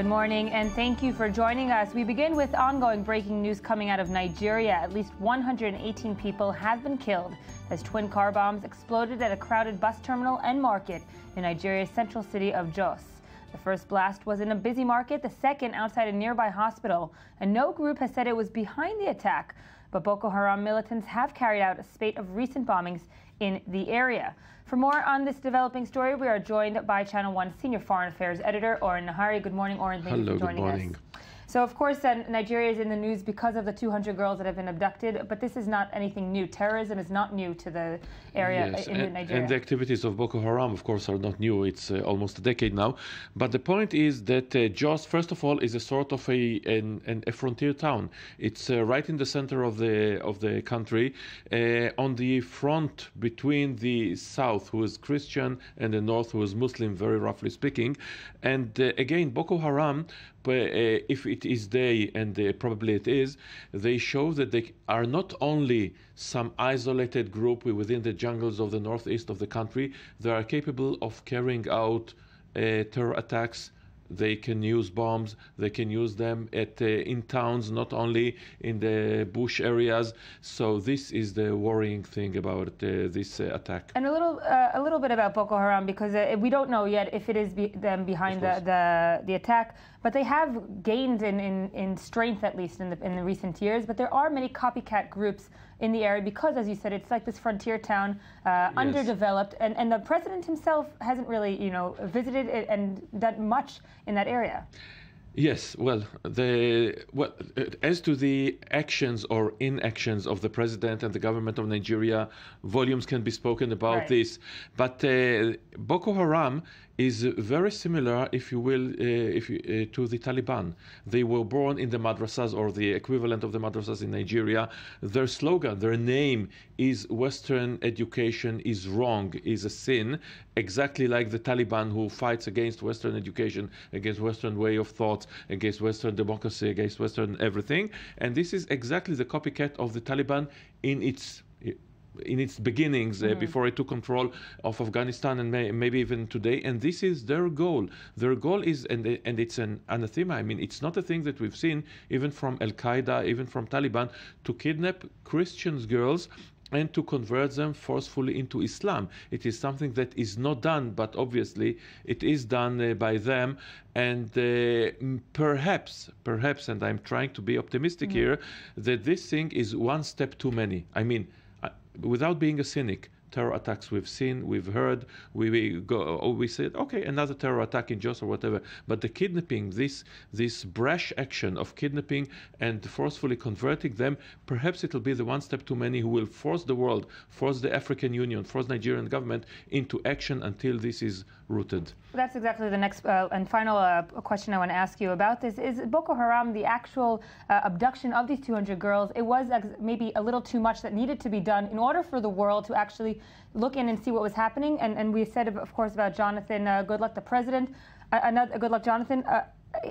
Good morning and thank you for joining us. We begin with ongoing breaking news coming out of Nigeria. At least 118 people have been killed as twin car bombs exploded at a crowded bus terminal and market in Nigeria's central city of Jos. The first blast was in a busy market, the second outside a nearby hospital, and no group has said it was behind the attack. But Boko Haram militants have carried out a spate of recent bombings in the area. For more on this developing story, we are joined by Channel One Senior Foreign Affairs Editor Oren Nahari. Good morning, Oren. Thank Hello, you for joining good morning. us. So, of course, uh, Nigeria is in the news because of the 200 girls that have been abducted, but this is not anything new. Terrorism is not new to the area Yes, in and, Nigeria. and the activities of Boko Haram, of course, are not new. It's uh, almost a decade now. But the point is that uh, Jos, first of all, is a sort of a an, an, a frontier town. It's uh, right in the center of the of the country, uh, on the front between the south, who is Christian, and the north, who is Muslim, very roughly speaking. And uh, again, Boko Haram. But, uh, if it is they, and uh, probably it is, they show that they are not only some isolated group within the jungles of the northeast of the country, they are capable of carrying out uh, terror attacks. They can use bombs. They can use them at uh, in towns, not only in the bush areas. So this is the worrying thing about uh, this uh, attack. And a little, uh, a little bit about Boko Haram because uh, we don't know yet if it is be- them behind the, the the attack, but they have gained in, in, in strength at least in the in the recent years. But there are many copycat groups in the area because, as you said, it's like this frontier town, uh, underdeveloped, and, and the president himself hasn't really, you know, visited it and done much in that area. Yes, well, the well, as to the actions or inactions of the president and the government of Nigeria, volumes can be spoken about Right. this. But uh, Boko Haram is very similar, if you will, uh, if you, uh, to the Taliban. They were born in the madrasas or the equivalent of the madrasas in Nigeria. Their slogan, their name is Western education is wrong, is a sin, exactly like the Taliban who fights against Western education, against Western way of thought, against Western democracy, against Western everything. And this is exactly the copycat of the Taliban in its in its beginnings uh, before it took control of Afghanistan and may, maybe even today. And this is their goal. Their goal is, and, and it's an anathema. I mean, it's not a thing that we've seen even from Al Qaeda, even from Taliban, to kidnap Christians girls and to convert them forcefully into Islam. It is something that is not done, but obviously it is done uh, by them. And uh, perhaps, perhaps, and I'm trying to be optimistic here, that this thing is one step too many. I mean, without being a cynic, terror attacks we've seen, we've heard, we, we go, we said, okay, another terror attack in Jos or whatever. But the kidnapping, this this brash action of kidnapping and forcefully converting them, perhaps it'll be the one step too many who will force the world, force the African Union, force Nigerian government into action until this is rooted. That's exactly the next uh, and final uh, question I want to ask you about this. Is Boko Haram the actual uh, abduction of these 200 girls? It was maybe a little too much that needed to be done in order for the world to actually look in and see what was happening. And, and we said, of course, about Jonathan uh, Goodluck, the president. Uh, another Goodluck Jonathan. Uh,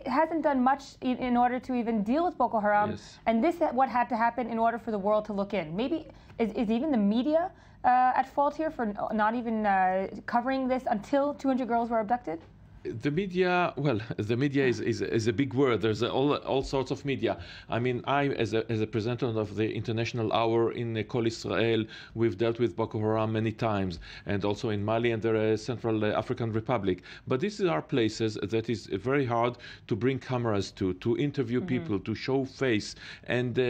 hasn't done much in, in order to even deal with Boko Haram, Yes. and this is what had to happen in order for the world to look in. Maybe is, is even the media uh, at fault here for not even uh, covering this until 200 girls were abducted? The media well the media is, is, is a big word. There's all, all sorts of media. I mean i as a, as a presenter of the international hour in uh, Kol Israel we've dealt with boko haram many times and also in mali and the uh, central uh, african republic. But these are places that is very hard to bring cameras to to interview people to show face. And uh,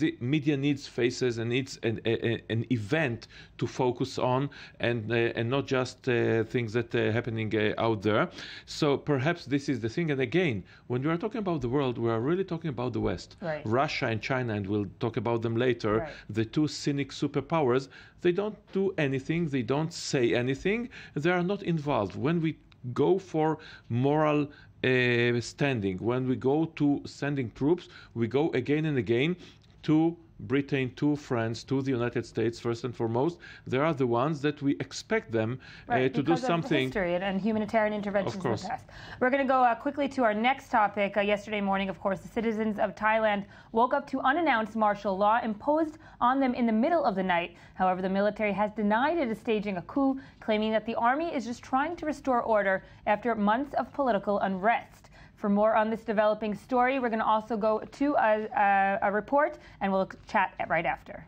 the media needs faces and needs an, a, an event to focus on and uh, and not just uh, things that are happening uh, out there so perhaps this is the thing. And again when we are talking about the world we are really talking about the west. Right. russia and china and we'll talk about them later Right. the two cynic superpowers they don't do anything. They don't say anything. They are not involved. When we go for moral uh, standing when we go to sending troops we go again and again to Britain, to France, to the United States, first and foremost, they are the ones that we expect them uh, to do because of something. history and, and humanitarian interventions Of in the course. past. We're going to go uh, quickly to our next topic. Uh, yesterday morning, of course, the citizens of Thailand woke up to unannounced martial law imposed on them in the middle of the night. However, the military has denied it is staging a coup, claiming that the army is just trying to restore order after months of political unrest. For more on this developing story, we're going to also go to a, a, a report and we'll chat right after.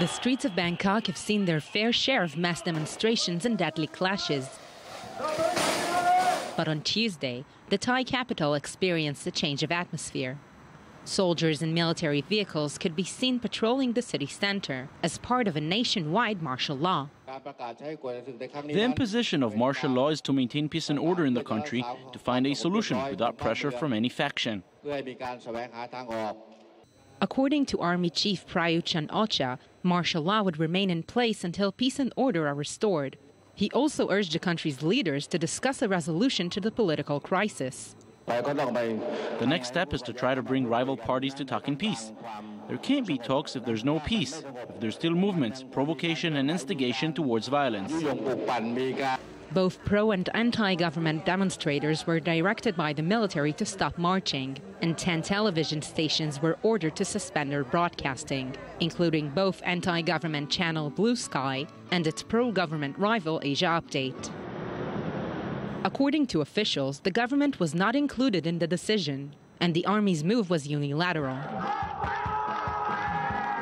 The streets of Bangkok have seen their fair share of mass demonstrations and deadly clashes. But on Tuesday, the Thai capital experienced a change of atmosphere. Soldiers and military vehicles could be seen patrolling the city center as part of a nationwide martial law. The imposition of martial law is to maintain peace and order in the country to find a solution without pressure from any faction. According to Army Chief Prayut Chan-o-cha, martial law would remain in place until peace and order are restored. He also urged the country's leaders to discuss a resolution to the political crisis. The next step is to try to bring rival parties to talk in peace. There can't be talks if there's no peace, if there's still movements, provocation, and instigation towards violence. Both pro and anti government demonstrators were directed by the military to stop marching, and 10 television stations were ordered to suspend their broadcasting, including both anti government channel Blue Sky and its pro government rival Asia Update. According to officials, the government was not included in the decision, and the army's move was unilateral.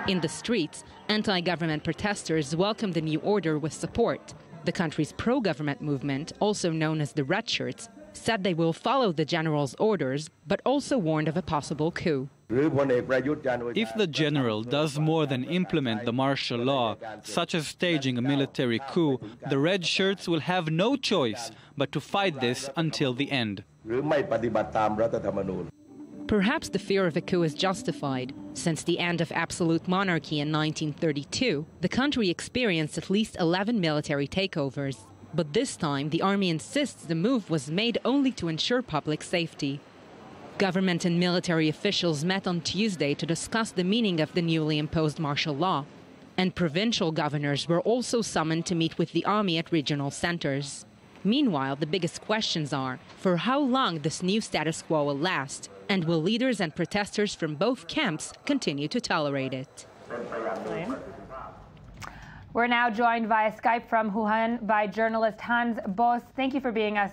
In the streets, anti government protesters welcomed the new order with support. The country's pro government movement, also known as the Red Shirts, said they will follow the general's orders, but also warned of a possible coup. If the general does more than implement the martial law, such as staging a military coup, the red shirts will have no choice but to fight this until the end. Perhaps the fear of a coup is justified. Since the end of absolute monarchy in 1932, the country experienced at least 11 military takeovers. But this time, the army insists the move was made only to ensure public safety. Government and military officials met on Tuesday to discuss the meaning of the newly imposed martial law. And provincial governors were also summoned to meet with the army at regional centers. Meanwhile, the biggest questions are for how long this new status quo will last, and will leaders and protesters from both camps continue to tolerate it? We're now joined via Skype from Wuhan by journalist Hans Bos. Thank you for being us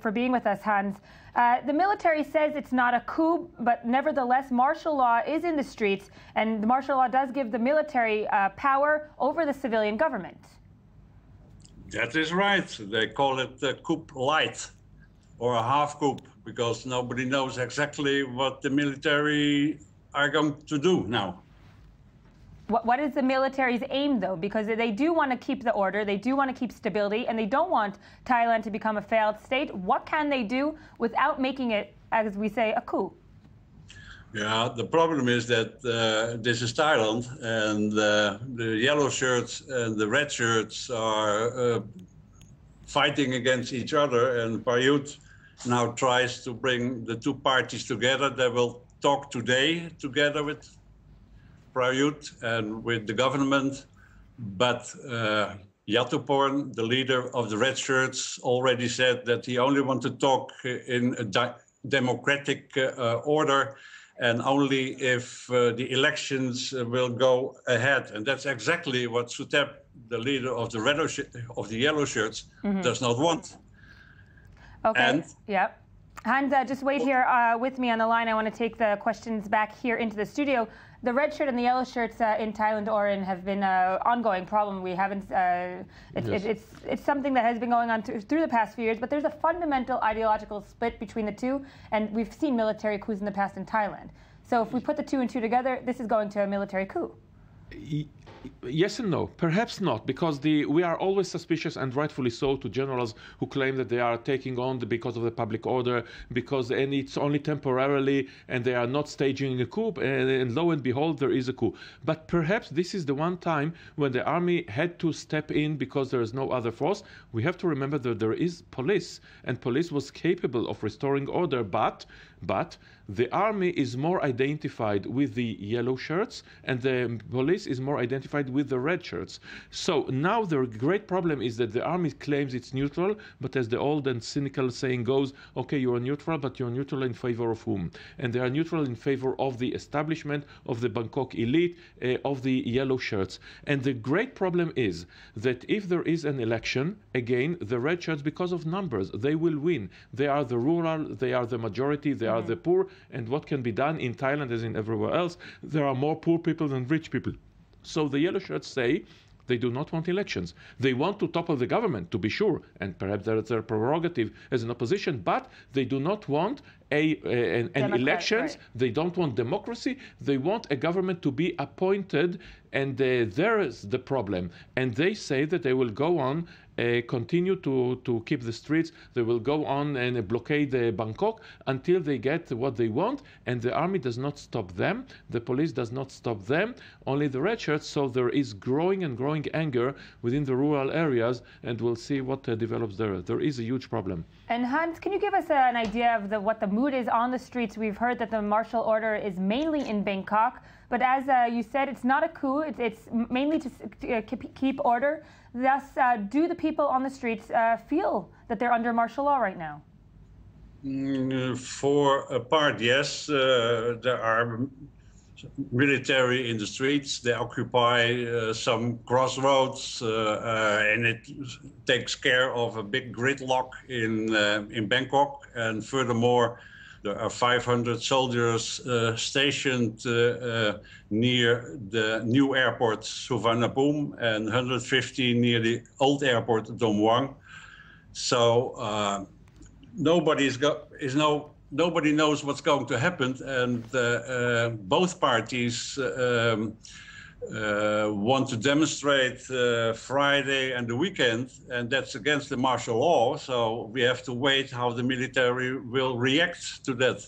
for being with us, Hans. Uh, the military says it's not a coup, but nevertheless, martial law is in the streets, and the martial law does give the military uh, power over the civilian government. That is right. They call it a coup light or a half coup because nobody knows exactly what the military are going to do now. What, what is the military's aim, though? Because they do want to keep the order, they do want to keep stability, and they don't want Thailand to become a failed state. What can they do without making it, as we say, a coup? Yeah, the problem is that uh, this is Thailand, and uh, the yellow shirts and the red shirts are uh, fighting against each other. And Prayut now tries to bring the two parties together. They will talk today together with Prayut and with the government, but uh, Jatuporn, the leader of the Red Shirts, already said that he only wants to talk in a democratic uh, order and only if uh, the elections will go ahead. And that's exactly what Suthep, the leader of the red of the yellow shirts, mm-hmm. does not want. Okay. And yeah. Hans, uh, just wait here uh, with me on the line. I want to take the questions back here into the studio the red shirt and the yellow shirts uh, in Thailand, Oren, have been an ongoing problem. We haven't. Uh, it, yes. it, it's it's something that has been going on th- through the past few years. But there's a fundamental ideological split between the two, and we've seen military coups in the past in Thailand. So if we put the two and two together, this is going to a military coup yes and no. Perhaps not, because the, we are always suspicious, and rightfully so, to generals who claim that they are taking on the, because of the public order, because and it's only temporarily, and they are not staging a coup. And, and lo and behold, there is a coup. But perhaps this is the one time when the army had to step in because there is no other force. We have to remember that there is police, and police was capable of restoring order, but But the army is more identified with the yellow shirts, and the police is more identified with the red shirts. So now the great problem is that the army claims it's neutral, but as the old and cynical saying goes, okay, you're neutral, but you're neutral in favor of whom? And they are neutral in favor of the establishment, of the Bangkok elite, uh, of the yellow shirts. And the great problem is that if there is an election, again, the red shirts, because of numbers, they will win. They are the rural, they are the majority, they mm-hmm. Are the poor. And what can be done in Thailand as in everywhere else, there are more poor people than rich people. So the yellow shirts say, they do not want elections. They want to topple the government, to be sure, and perhaps that's their prerogative as an opposition, but they do not want a, a an, an elections. Right. They don't want democracy. They want a government to be appointed, and uh, there is the problem. And they say that they will go on uh, continue to, to keep the streets. They will go on and blockade uh, Bangkok until they get what they want. And the army does not stop them. The police does not stop them. Only the red shirts. So there is growing and growing anger within the rural areas. And we'll see what uh, develops there. There is a huge problem. And Hans, can you give us an idea of the, what the mood is on the streets? We've heard that the martial order is mainly in Bangkok. But as uh, you said, it's not a coup. It's, it's mainly to, to uh, keep order. Thus, uh, do the people on the streets uh, feel that they're under martial law right now? Mm, for a part, yes. Uh, there are military in the streets. They occupy uh, some crossroads, uh, uh, and it takes care of a big gridlock in in Bangkok. And furthermore, there are 500 soldiers uh, stationed uh, uh, near the new airport Suvarnabhumi and 150 near the old airport Don Mueang. So uh, nobody is, is no nobody knows what's going to happen, and uh, both parties. Um, uh, want to demonstrate uh, Friday and the weekend, and that's against the martial law. So we have to wait how the military will react to that.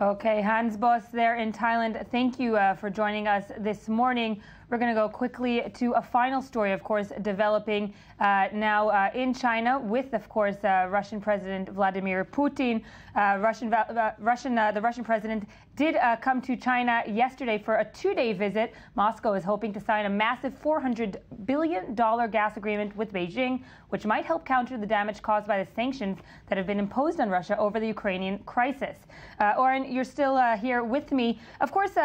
Okay, Hans Bos there in Thailand. Thank you uh, for joining us this morning. We're going to go quickly to a final story, of course, developing uh, now uh, in China with, of course, uh, Russian President Vladimir Putin. Uh, Russian, uh, Russian, the Russian president did come to China yesterday for a two-day visit. Moscow is hoping to sign a massive $400 billion gas agreement with Beijing, which might help counter the damage caused by the sanctions that have been imposed on Russia over the Ukrainian crisis. Oren, you're still here with me. Of course,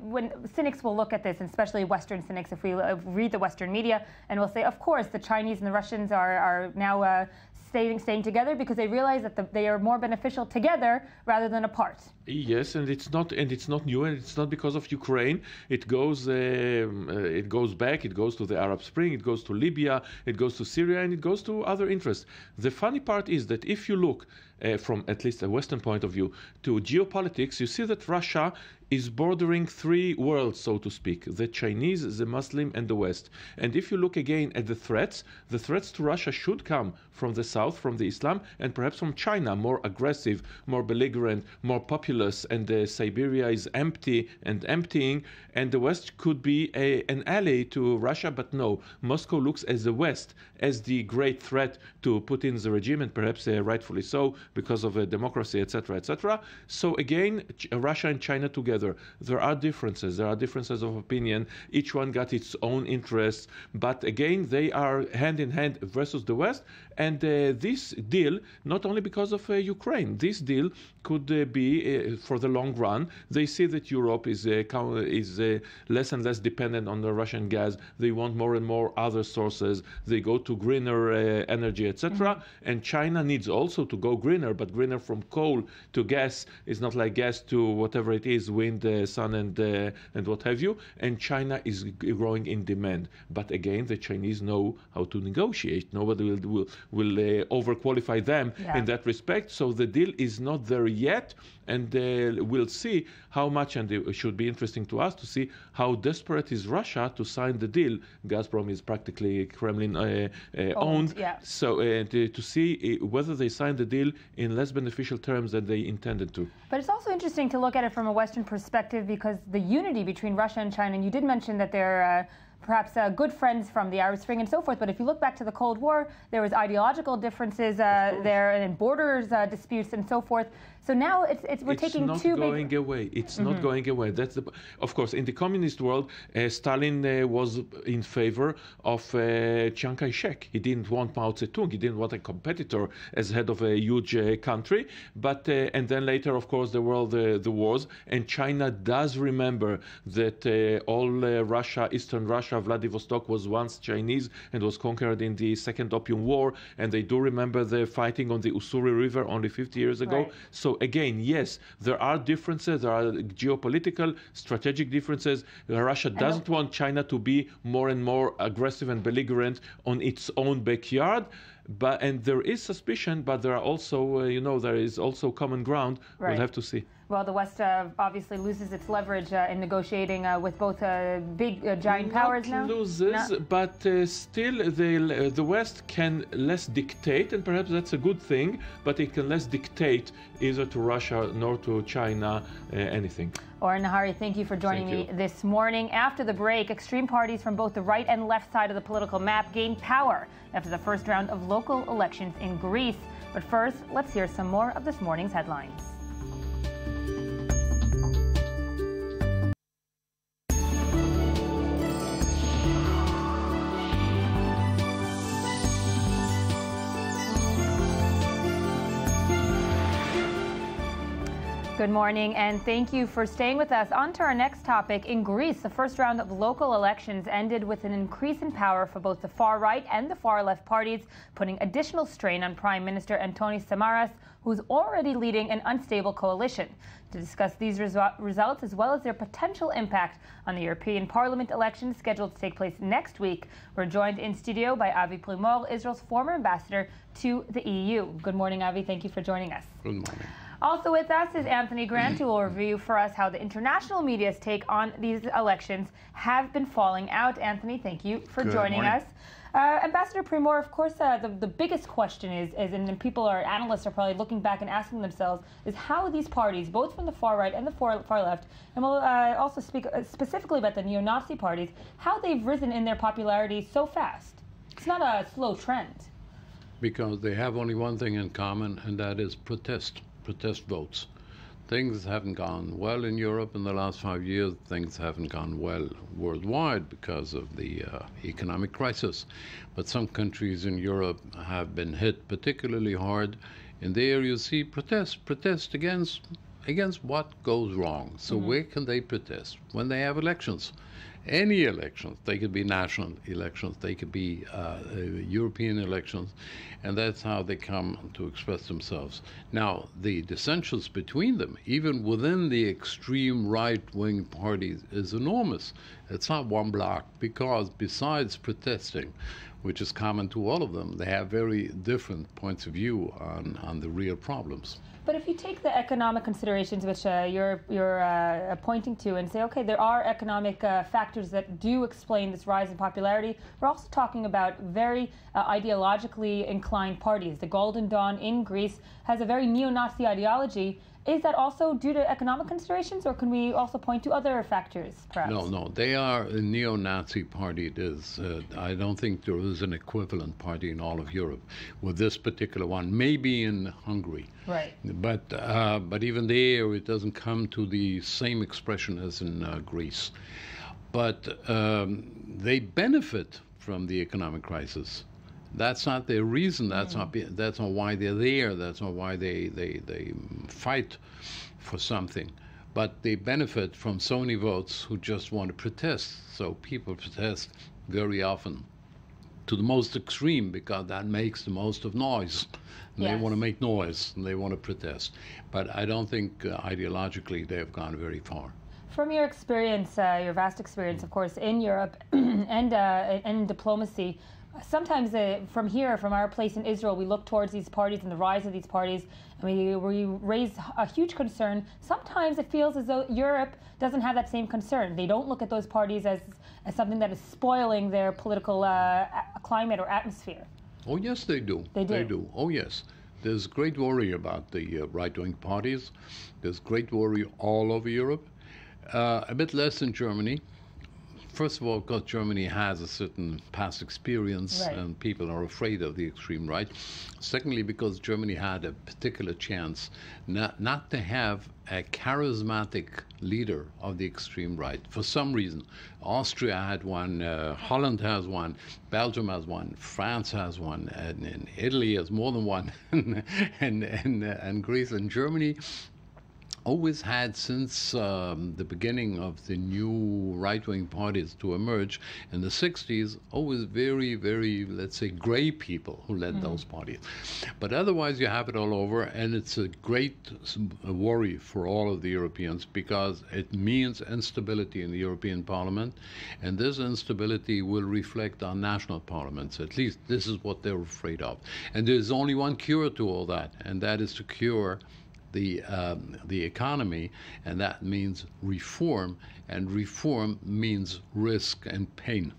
when cynics will look at this, especially Western Western cynics, if we read the Western media, and we'll say, of course, the Chinese and the Russians are, are now uh, staying, staying together because they realize that the, they are more beneficial together rather than apart. Yes, and it's not and it's not new, and it's not because of Ukraine. It goes um, uh, it goes back. It goes to the Arab Spring. It goes to Libya. It goes to Syria, and it goes to other interests. The funny part is that if you look uh, from at least a Western point of view to geopolitics, you see that Russia is bordering three worlds, so to speak the Chinese, the Muslim, and the West. And if you look again at the threats, the threats to Russia should come from the South, from the Islam, and perhaps from China, more aggressive, more belligerent, more populous, and uh, Siberia is empty and emptying, and the West could be a, an ally to Russia, but no, Moscow looks as the West as the great threat to Putin's regime, and perhaps uh, rightfully so because of uh, democracy, etc., etc. So again, Ch- Russia and China together. There are differences. There are differences of opinion. Each one got its own interests, but again, they are hand in hand versus the West. And uh, this deal, not only because of uh, Ukraine, this deal could uh, be uh, for the long run. They see that Europe is is less and less dependent on the Russian gas. They want more and more other sources. They go to greener energy, etc. Mm-hmm. And China needs also to go greener, but greener from coal to gas is not like gas to whatever it is, wind, uh, sun, and uh, and what have you. And China is growing in demand. But again, the Chinese know how to negotiate. Nobody will will, will uh, overqualify them yeah. in that respect. So the deal is not there yet and uh, we'll see how much, and it should be interesting to us to see how desperate is Russia to sign the deal. Gazprom is practically Kremlin uh, uh, owned, yeah. so uh, to, to, see uh, whether they sign the deal in less beneficial terms than they intended to. But it's also interesting to look at it from a Western perspective because the unity between Russia and China, and you did mention that they're uh, perhaps uh, good friends from the Arab Spring and so forth. But if you look back to the Cold War, there was ideological differences uh, there and borders uh, disputes and so forth. So now it's, it's we're it's taking not two going big... away. It's mm-hmm. not going away. That's the, of course in the communist world, uh, Stalin uh, was in favor of uh, Chiang Kai-shek. He didn't want Mao Zedong. He didn't want a competitor as head of a huge uh, country. But uh, and then later, of course, there were the, the wars, and China does remember that uh, all Russia, Eastern Russia, Vladivostok was once Chinese and was conquered in the Second Opium War, and they do remember the fighting on the Ussuri River only 50 years ago. Right. So again, yes, there are differences. There are geopolitical, strategic differences. Russia doesn't want China to be more and more aggressive and belligerent on its own backyard but and there is suspicion, but there are also, uh, you know, there is also common ground. Right. We'll have to see. Well, the West uh, obviously loses its leverage uh, in negotiating uh, with both uh, big uh, giant Not powers now. loses, Not but uh, still the the West can less dictate, and perhaps that's a good thing. But it can less dictate either to Russia nor to China anything. Oren Nahari, thank you for joining me this morning. After the break, extreme parties from both the right and left side of the political map gained power after the first round of local elections in Greece. But first, let's hear some more of this morning's headlines. Good morning, and thank you for staying with us. On to our next topic. In Greece, the first round of local elections ended with an increase in power for both the far right and the far left parties, putting additional strain on Prime Minister Antonis Samaras, who's already leading an unstable coalition. To discuss these resu results as well as their potential impact on the European Parliament elections scheduled to take place next week, we're joined in studio by Avi Primor, Israel's former ambassador to the EU. Good morning, Avi. Thank you for joining us. Good morning. Also with us is Anthony Grant, who will review for us how the international media's take on these elections have been falling out. Anthony, thank you for Good joining morning. us. Uh, Ambassador Primor, of course, uh, the, the biggest question is, is, and people are analysts are probably looking back and asking themselves, is how these parties, both from the far right and the far, far left, and we'll uh, also speak uh, specifically about the neo-Nazi parties, how they've risen in their popularity so fast. It's not a slow trend. Because they have only one thing in common, and that is protest protest votes. Things haven't gone well in Europe in the last five years. Things haven't gone well worldwide because of the uh, economic crisis. But some countries in Europe have been hit particularly hard. And there you see protest, protest against against what goes wrong. So mm-hmm. where can they protest? When they have elections any elections. They could be national elections, they could be uh, European elections, and that's how they come to express themselves. Now, the dissensions between them, even within the extreme right wing parties, is enormous. It's not one block because, besides protesting, which is common to all of them, they have very different points of view on, on the real problems. But if you take the economic considerations which uh, you're you're uh, pointing to and say, okay, there are economic uh, factors that do explain this rise in popularity, we're also talking about very uh, ideologically inclined parties. The Golden Dawn in Greece has a very neo-Nazi ideology. Is that also due to economic considerations, or can we also point to other factors, perhaps? No, no. They are a neo Nazi party. It is. Uh, I don't think there is an equivalent party in all of Europe with this particular one. Maybe in Hungary. Right. But, uh, but even there, it doesn't come to the same expression as in uh, Greece. But um, they benefit from the economic crisis. That's not the reason. That's mm. not. That's not why they're there. That's not why they they they fight for something. But they benefit from so many votes who just want to protest. So people protest very often to the most extreme because that makes the most of noise. And yes. They want to make noise and they want to protest. But I don't think uh, ideologically they have gone very far. From your experience, uh, your vast experience, of course, in Europe and uh, and in diplomacy, sometimes uh, from here, from our place in Israel, we look towards these parties and the rise of these parties, and we, we raise a huge concern. Sometimes it feels as though Europe doesn't have that same concern. They don't look at those parties as, as something that is spoiling their political uh, climate or atmosphere. Oh, yes, they do. They do. They do. Oh, yes. There's great worry about the uh, right wing parties. There's great worry all over Europe. Uh, a bit less in Germany First of all, because Germany has a certain past experience right. and people are afraid of the extreme right. Secondly, because Germany had a particular chance not, not to have a charismatic leader of the extreme right for some reason. Austria had one, uh, Holland has one, Belgium has one, France has one, and, and Italy has more than one, and, and, and, uh, and Greece and Germany always had since um, the beginning of the new right-wing parties to emerge in the 60s always very very let's say gray people who led mm. those parties. But otherwise you have it all over and it's a great worry for all of the europeans because it means instability in the european parliament and this instability will reflect on national parliaments. At least this is what they're afraid of. And there's only one cure to all that and that is to cure the um, the economy, and that means reform, and reform means risk and pain.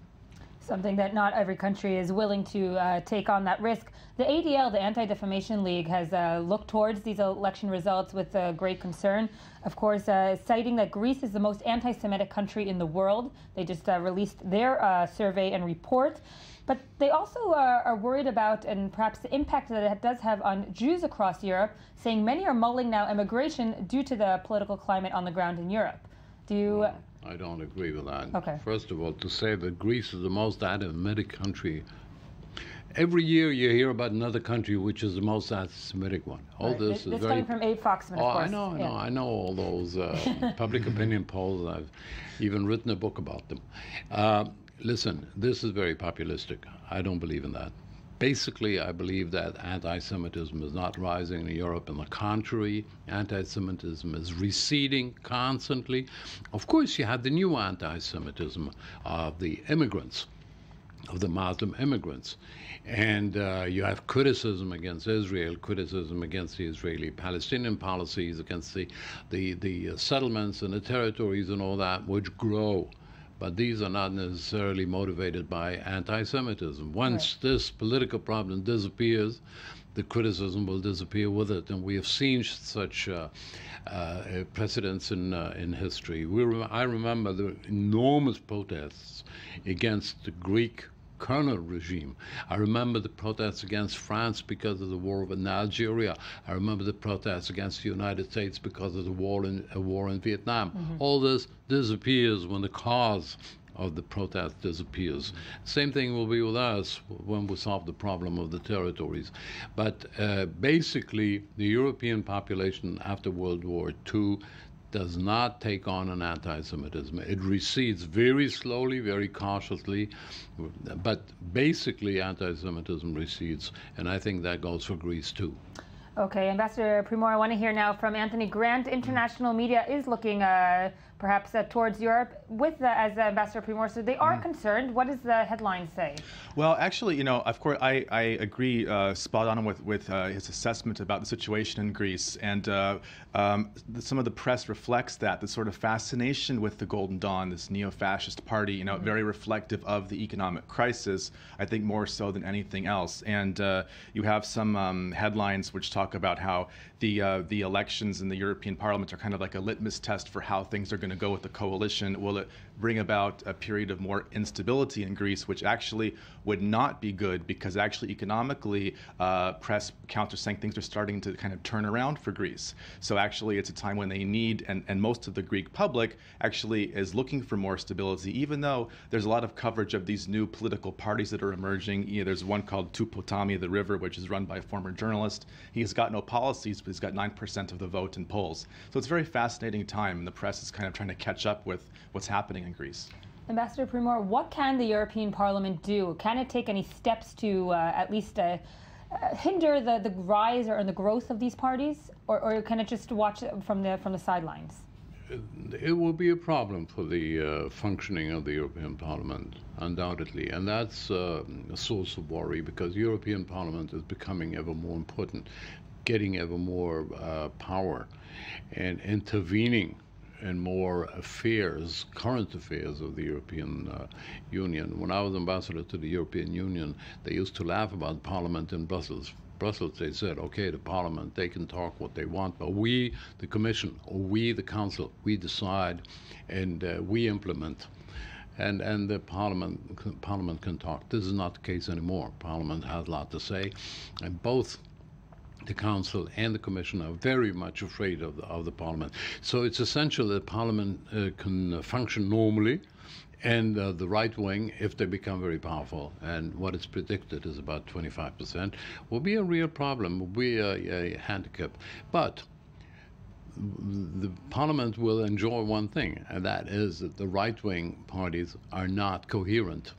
Something that not every country is willing to uh, take on that risk. The ADL, the Anti Defamation League, has uh, looked towards these election results with uh, great concern. Of course, uh, citing that Greece is the most anti Semitic country in the world. They just uh, released their uh, survey and report. But they also are, are, worried about and perhaps the impact that it does have on Jews across Europe, saying many are mulling now immigration due to the political climate on the ground in Europe. Do you? Well, I don't agree with that. Okay. First of all, to say that Greece is the most anti-Semitic country every year you hear about another country which is the most anti-Semitic one. All right. this, this is very. coming from Abe Foxman, oh, I know, I know, I know all those uh, public opinion polls. I've even written a book about them. Uh, Listen, this is very populistic. I don't believe in that. Basically, I believe that anti Semitism is not rising in Europe. On the contrary, anti Semitism is receding constantly. Of course, you have the new anti Semitism of the immigrants, of the Muslim immigrants. And uh, you have criticism against Israel, criticism against the Israeli Palestinian policies, against the, the, the settlements and the territories and all that, which grow but these are not necessarily motivated by anti Semitism. Once right. this political problem disappears, the criticism will disappear with it. And we have seen such uh, uh, precedents in, uh, in history. We I remember the enormous protests against the Greek colonial regime. I remember the protests against France because of the war in Algeria. I remember the protests against the United States because of the war in, uh, war in Vietnam. Mm-hmm. All this disappears when the cause of the protest disappears. Same thing will be with us when we solve the problem of the territories. But uh, basically, the European population after World War II does not take on an anti Semitism. It recedes very slowly, very cautiously, but basically anti Semitism recedes, and I think that goes for Greece too. Okay, Ambassador Primor, I want to hear now from Anthony Grant. International media is looking uh, perhaps uh, towards Europe with the, as Ambassador Primor. So they are mm. concerned. What does the headline say? Well, actually, you know, of course, I, I agree uh, spot on with, with uh, his assessment about the situation in Greece. And uh, um, some of the press reflects that, the sort of fascination with the Golden Dawn, this neo fascist party, you know, mm-hmm. very reflective of the economic crisis, I think more so than anything else. And uh, you have some um, headlines which talk about how the, uh, the elections in the European Parliament are kind of like a litmus test for how things are going going to go with the coalition? Will it bring about a period of more instability in Greece, which actually would not be good because actually economically, uh, press counter saying things are starting to kind of turn around for Greece. So actually, it's a time when they need, and, and most of the Greek public actually is looking for more stability, even though there's a lot of coverage of these new political parties that are emerging. You know, there's one called Tou Potami, the river, which is run by a former journalist. He's got no policies, but he's got 9% of the vote in polls. So it's a very fascinating time, and the press is kind of trying to catch up with what's happening in Greece. Ambassador Primor, what can the European Parliament do? Can it take any steps to uh, at least uh, uh, hinder the, the rise or the growth of these parties, or, or can it just watch from the from the sidelines? It will be a problem for the uh, functioning of the European Parliament, undoubtedly, and that's uh, a source of worry because the European Parliament is becoming ever more important, getting ever more uh, power, and intervening and more affairs, current affairs of the European uh, Union. When I was ambassador to the European Union, they used to laugh about Parliament in Brussels. Brussels, they said, okay, the Parliament, they can talk what they want, but we, the Commission, or we, the Council, we decide and uh, we implement. and and the parliament parliament can talk. This is not the case anymore. Parliament has a lot to say, and both the council and the commission are very much afraid of the, of the parliament. So it's essential that parliament uh, can function normally and uh, the right wing, if they become very powerful, and what is predicted is about 25%, will be a real problem, will be a, a handicap. But the parliament will enjoy one thing, and that is that the right wing parties are not coherent.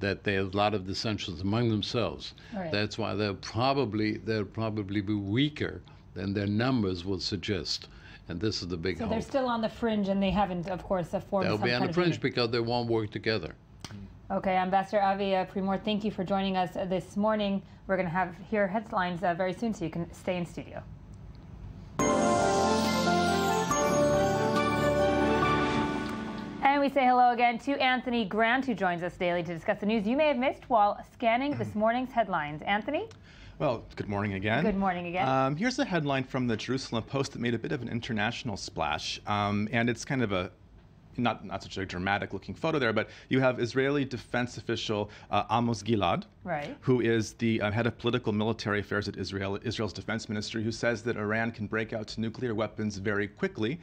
That there's a lot of dissensions among themselves. Right. That's why they'll probably they'll probably be weaker than their numbers would suggest. And this is the big so hope. they're still on the fringe, and they haven't, of course, formed. They'll be on the fringe because they won't work together. Okay, Ambassador Avi uh, Primor, thank you for joining us uh, this morning. We're going to have hear headlines uh, very soon, so you can stay in studio. And we say hello again to Anthony Grant, who joins us daily to discuss the news you may have missed while scanning this morning's headlines. Anthony? Well, good morning again. Good morning again. Um, here's a headline from the Jerusalem Post that made a bit of an international splash, um, and it's kind of a not not such a dramatic looking photo there, but you have Israeli defense official uh, Amos Gilad, right. who is the uh, head of political military affairs at Israel, Israel's defense ministry, who says that Iran can break out to nuclear weapons very quickly.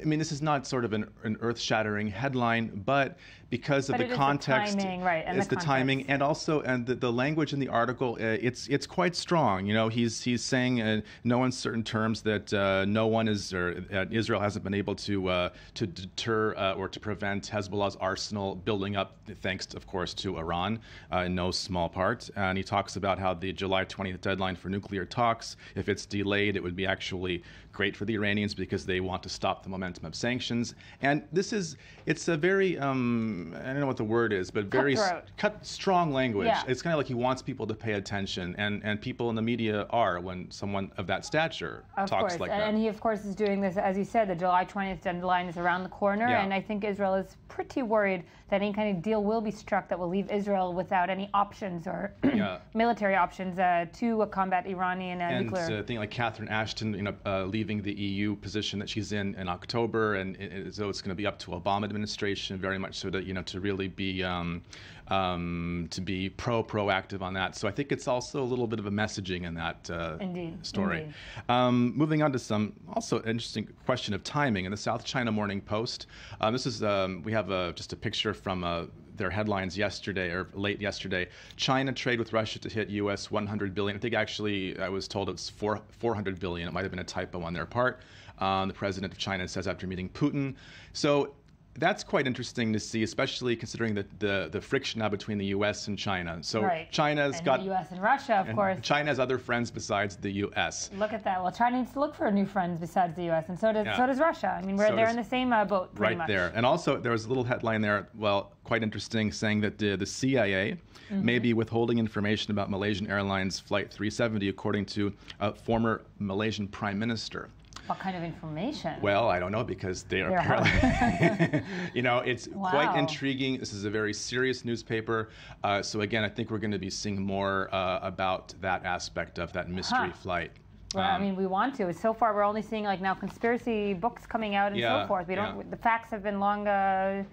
I mean, this is not sort of an, an earth-shattering headline, but because of but the context, the timing, right, it's the, the timing, and also and the, the language in the article. Uh, it's it's quite strong. You know, he's he's saying in no uncertain terms that uh, no one is or uh, Israel hasn't been able to uh, to deter uh, or to prevent Hezbollah's arsenal building up, thanks, of course, to Iran uh, in no small part. And he talks about how the July 20th deadline for nuclear talks, if it's delayed, it would be actually great for the Iranians because they want to stop the momentum of sanctions. And this is, it's a very, um, I don't know what the word is, but very cut, strong language. Yeah. It's kind of like he wants people to pay attention, and, and people in the media are when someone of that stature of talks course. like and, that. And he, of course, is doing this, as you said, the July 20th deadline is around the corner, yeah. and I think Israel is pretty worried that any kind of deal will be struck that will leave Israel without any options or yeah. military options uh, to combat Iranian uh, and, nuclear. And uh, thing like Catherine Ashton, you know, uh, leaving the EU position that she's in in October, and it, so it's going to be up to Obama administration very much so to you know to really be um, um, to be pro proactive on that. So I think it's also a little bit of a messaging in that uh, Indeed. story. Indeed. Um, moving on to some also interesting question of timing in the South China Morning Post. Um, this is um, we have a, just a picture from a their headlines yesterday or late yesterday. China trade with Russia to hit U.S. 100 billion. I think actually I was told it's four, 400 billion. It might have been a typo on their part. Um, the president of China says after meeting Putin. So that's quite interesting to see, especially considering the, the, the friction now between the U.S. and China. So right. China's and got the U.S. and Russia, of and course. China has other friends besides the U.S. Look at that. Well, China needs to look for new friends besides the U.S. and so does yeah. so does Russia. I mean, we're so they're in the same uh, boat, right much. there. And also, there was a little headline there. Well, quite interesting, saying that the, the CIA mm-hmm. may be withholding information about Malaysian Airlines Flight 370, according to a former Malaysian Prime Minister. What kind of information? Well, I don't know because they are They're apparently, you know, it's wow. quite intriguing. This is a very serious newspaper. Uh, so again, I think we're going to be seeing more uh, about that aspect of that mystery huh. flight. Well, um, I mean, we want to. So far, we're only seeing like now conspiracy books coming out and yeah, so forth. We don't. Yeah. The facts have been long. Uh,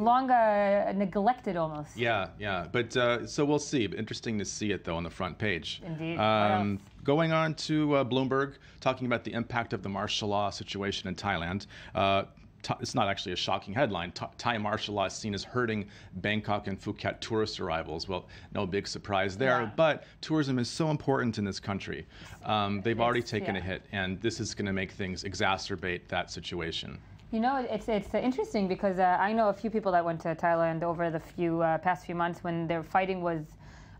long uh, neglected almost. Yeah, yeah. But uh, so we'll see. Interesting to see it though on the front page. Indeed. Um, going on to uh, Bloomberg, talking about the impact of the martial law situation in Thailand. Uh, it's not actually a shocking headline. Thai martial law is seen as hurting Bangkok and Phuket tourist arrivals. Well, no big surprise there. Yeah. But tourism is so important in this country. Um, they've already taken yeah. a hit, and this is going to make things exacerbate that situation. You know, it's it's interesting because uh, I know a few people that went to Thailand over the few uh, past few months when their fighting was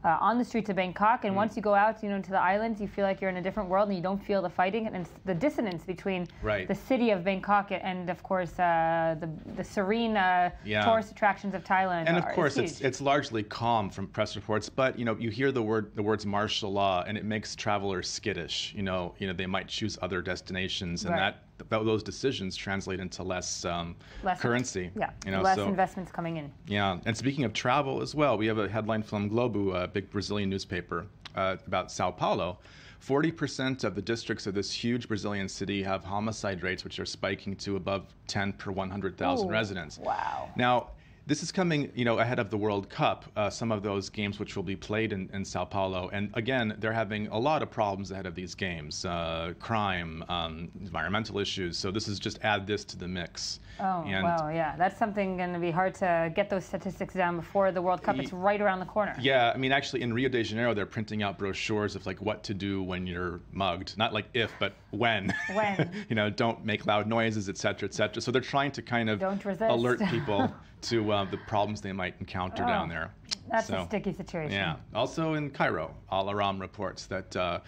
uh, on the streets of Bangkok, Mm. and once you go out, you know, to the islands, you feel like you're in a different world, and you don't feel the fighting and it's the dissonance between Right. the city of Bangkok and, of course, uh, the the serene uh, Yeah. tourist attractions of Thailand. and of are- course huge. it's it's largely calm from press reports but you know you hear the word the words martial law and it makes travelers skittish you know you know they might choose other destinations and Right. that th- those decisions translate into less, um, Less- currency yeah, you know less so investments coming in. yeah and speaking of travel as well we have a headline from Globo a big Brazilian newspaper uh, about Sao Paulo 40% of the districts of this huge Brazilian city have homicide rates which are spiking to above 10 per 100,000 residents Wow. now, this is coming, you know, ahead of the World Cup. Uh, some of those games which will be played in, in Sao Paulo, and again, they're having a lot of problems ahead of these games: uh, crime, um, environmental issues. So this is just add this to the mix. Oh, and wow, yeah, that's something going to be hard to get those statistics down before the World Cup. It's right around the corner. Yeah, I mean, actually, in Rio de Janeiro, they're printing out brochures of like what to do when you're mugged. Not like if, but when. When. you know, don't make loud noises, et cetera, et cetera. So they're trying to kind of alert people to uh, the problems they might encounter oh, down there. That's so, a sticky situation. Yeah. Also in Cairo, Al Ahram reports that uh,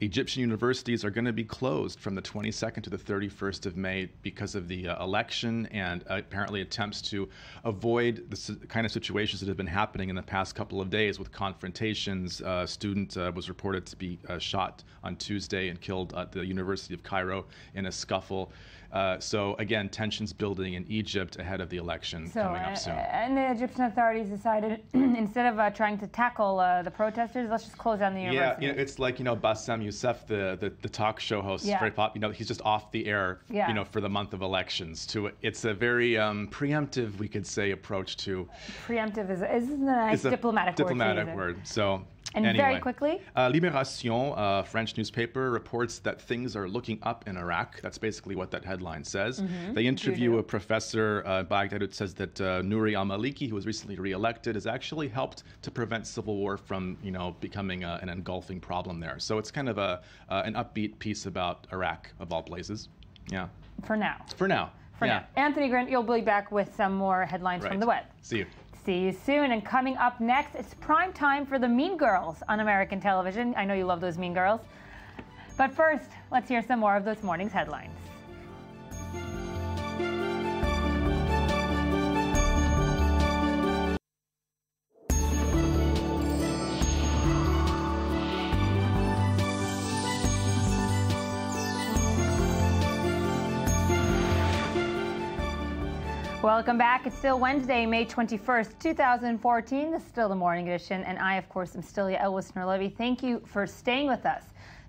Egyptian universities are going to be closed from the 22nd to the 31st of May because of the uh, election and uh, apparently attempts to avoid the kind of situations that have been happening in the past couple of days with confrontations. A student uh, was reported to be uh, shot on Tuesday and killed at the University of Cairo in a scuffle. Uh, so again, tensions building in Egypt ahead of the election so, coming up soon. and the Egyptian authorities decided instead of uh, trying to tackle uh, the protesters, let's just close down the university. Yeah, you know, it's like you know Bassem Youssef, the, the, the talk show host, yeah. very pop. You know, he's just off the air. Yeah. You know, for the month of elections. To it's a very um, preemptive, we could say, approach to. Preemptive is is a nice diplomatic, diplomatic word. word. So and anyway, very quickly, uh, Libération, a French newspaper, reports that things are looking up in Iraq. That's basically what that headline says. Mm-hmm. They interview a professor uh, Baghdad who says that uh, Nouri al-Maliki, who was recently reelected, has actually helped to prevent civil war from, you know, becoming a, an engulfing problem there. So it's kind of a uh, an upbeat piece about Iraq, of all places. Yeah. For now. For now. For yeah. now. Anthony Grant, you'll be back with some more headlines right. from the web. See you. See you soon. And coming up next, it's prime time for the Mean Girls on American television. I know you love those Mean Girls. But first, let's hear some more of this morning's headlines. Welcome back. It's still Wednesday, May 21st, 2014. This is still the morning edition, and I, of course, am Stilia Elwisner Levy. Thank you for staying with us.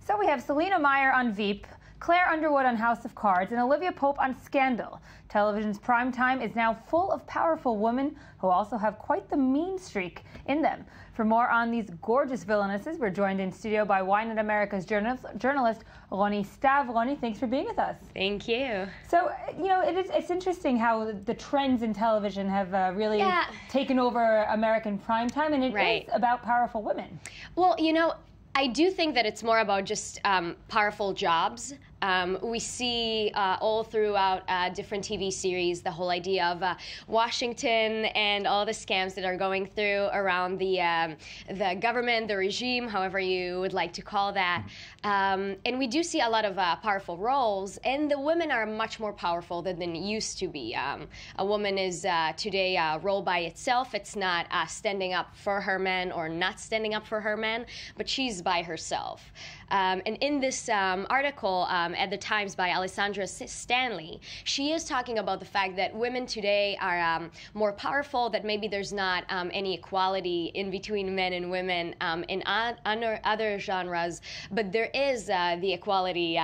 So we have Selina Meyer on Veep, Claire Underwood on House of Cards, and Olivia Pope on Scandal. Television's prime time is now full of powerful women who also have quite the mean streak in them. For more on these gorgeous villainesses, we're joined in studio by Ynet America's journalist, journalist Roni Stav. Roni, thanks for being with us. Thank you. So, you know, it is, it's interesting how the trends in television have uh, really yeah. taken over American primetime, and it right. is about powerful women. Well, you know, I do think that it's more about just um, powerful jobs um, we see uh, all throughout uh, different TV series the whole idea of uh, Washington and all the scams that are going through around the um, the government, the regime, however you would like to call that. Um, and we do see a lot of uh, powerful roles, and the women are much more powerful than they used to be. Um, a woman is uh, today a role by itself. It's not uh, standing up for her man or not standing up for her man, but she's by herself. Um, and in this um, article um, at the Times by Alessandra Stanley, she is talking about the fact that women today are um, more powerful, that maybe there's not um, any equality in between men and women in other, other genres, but there is uh, the equality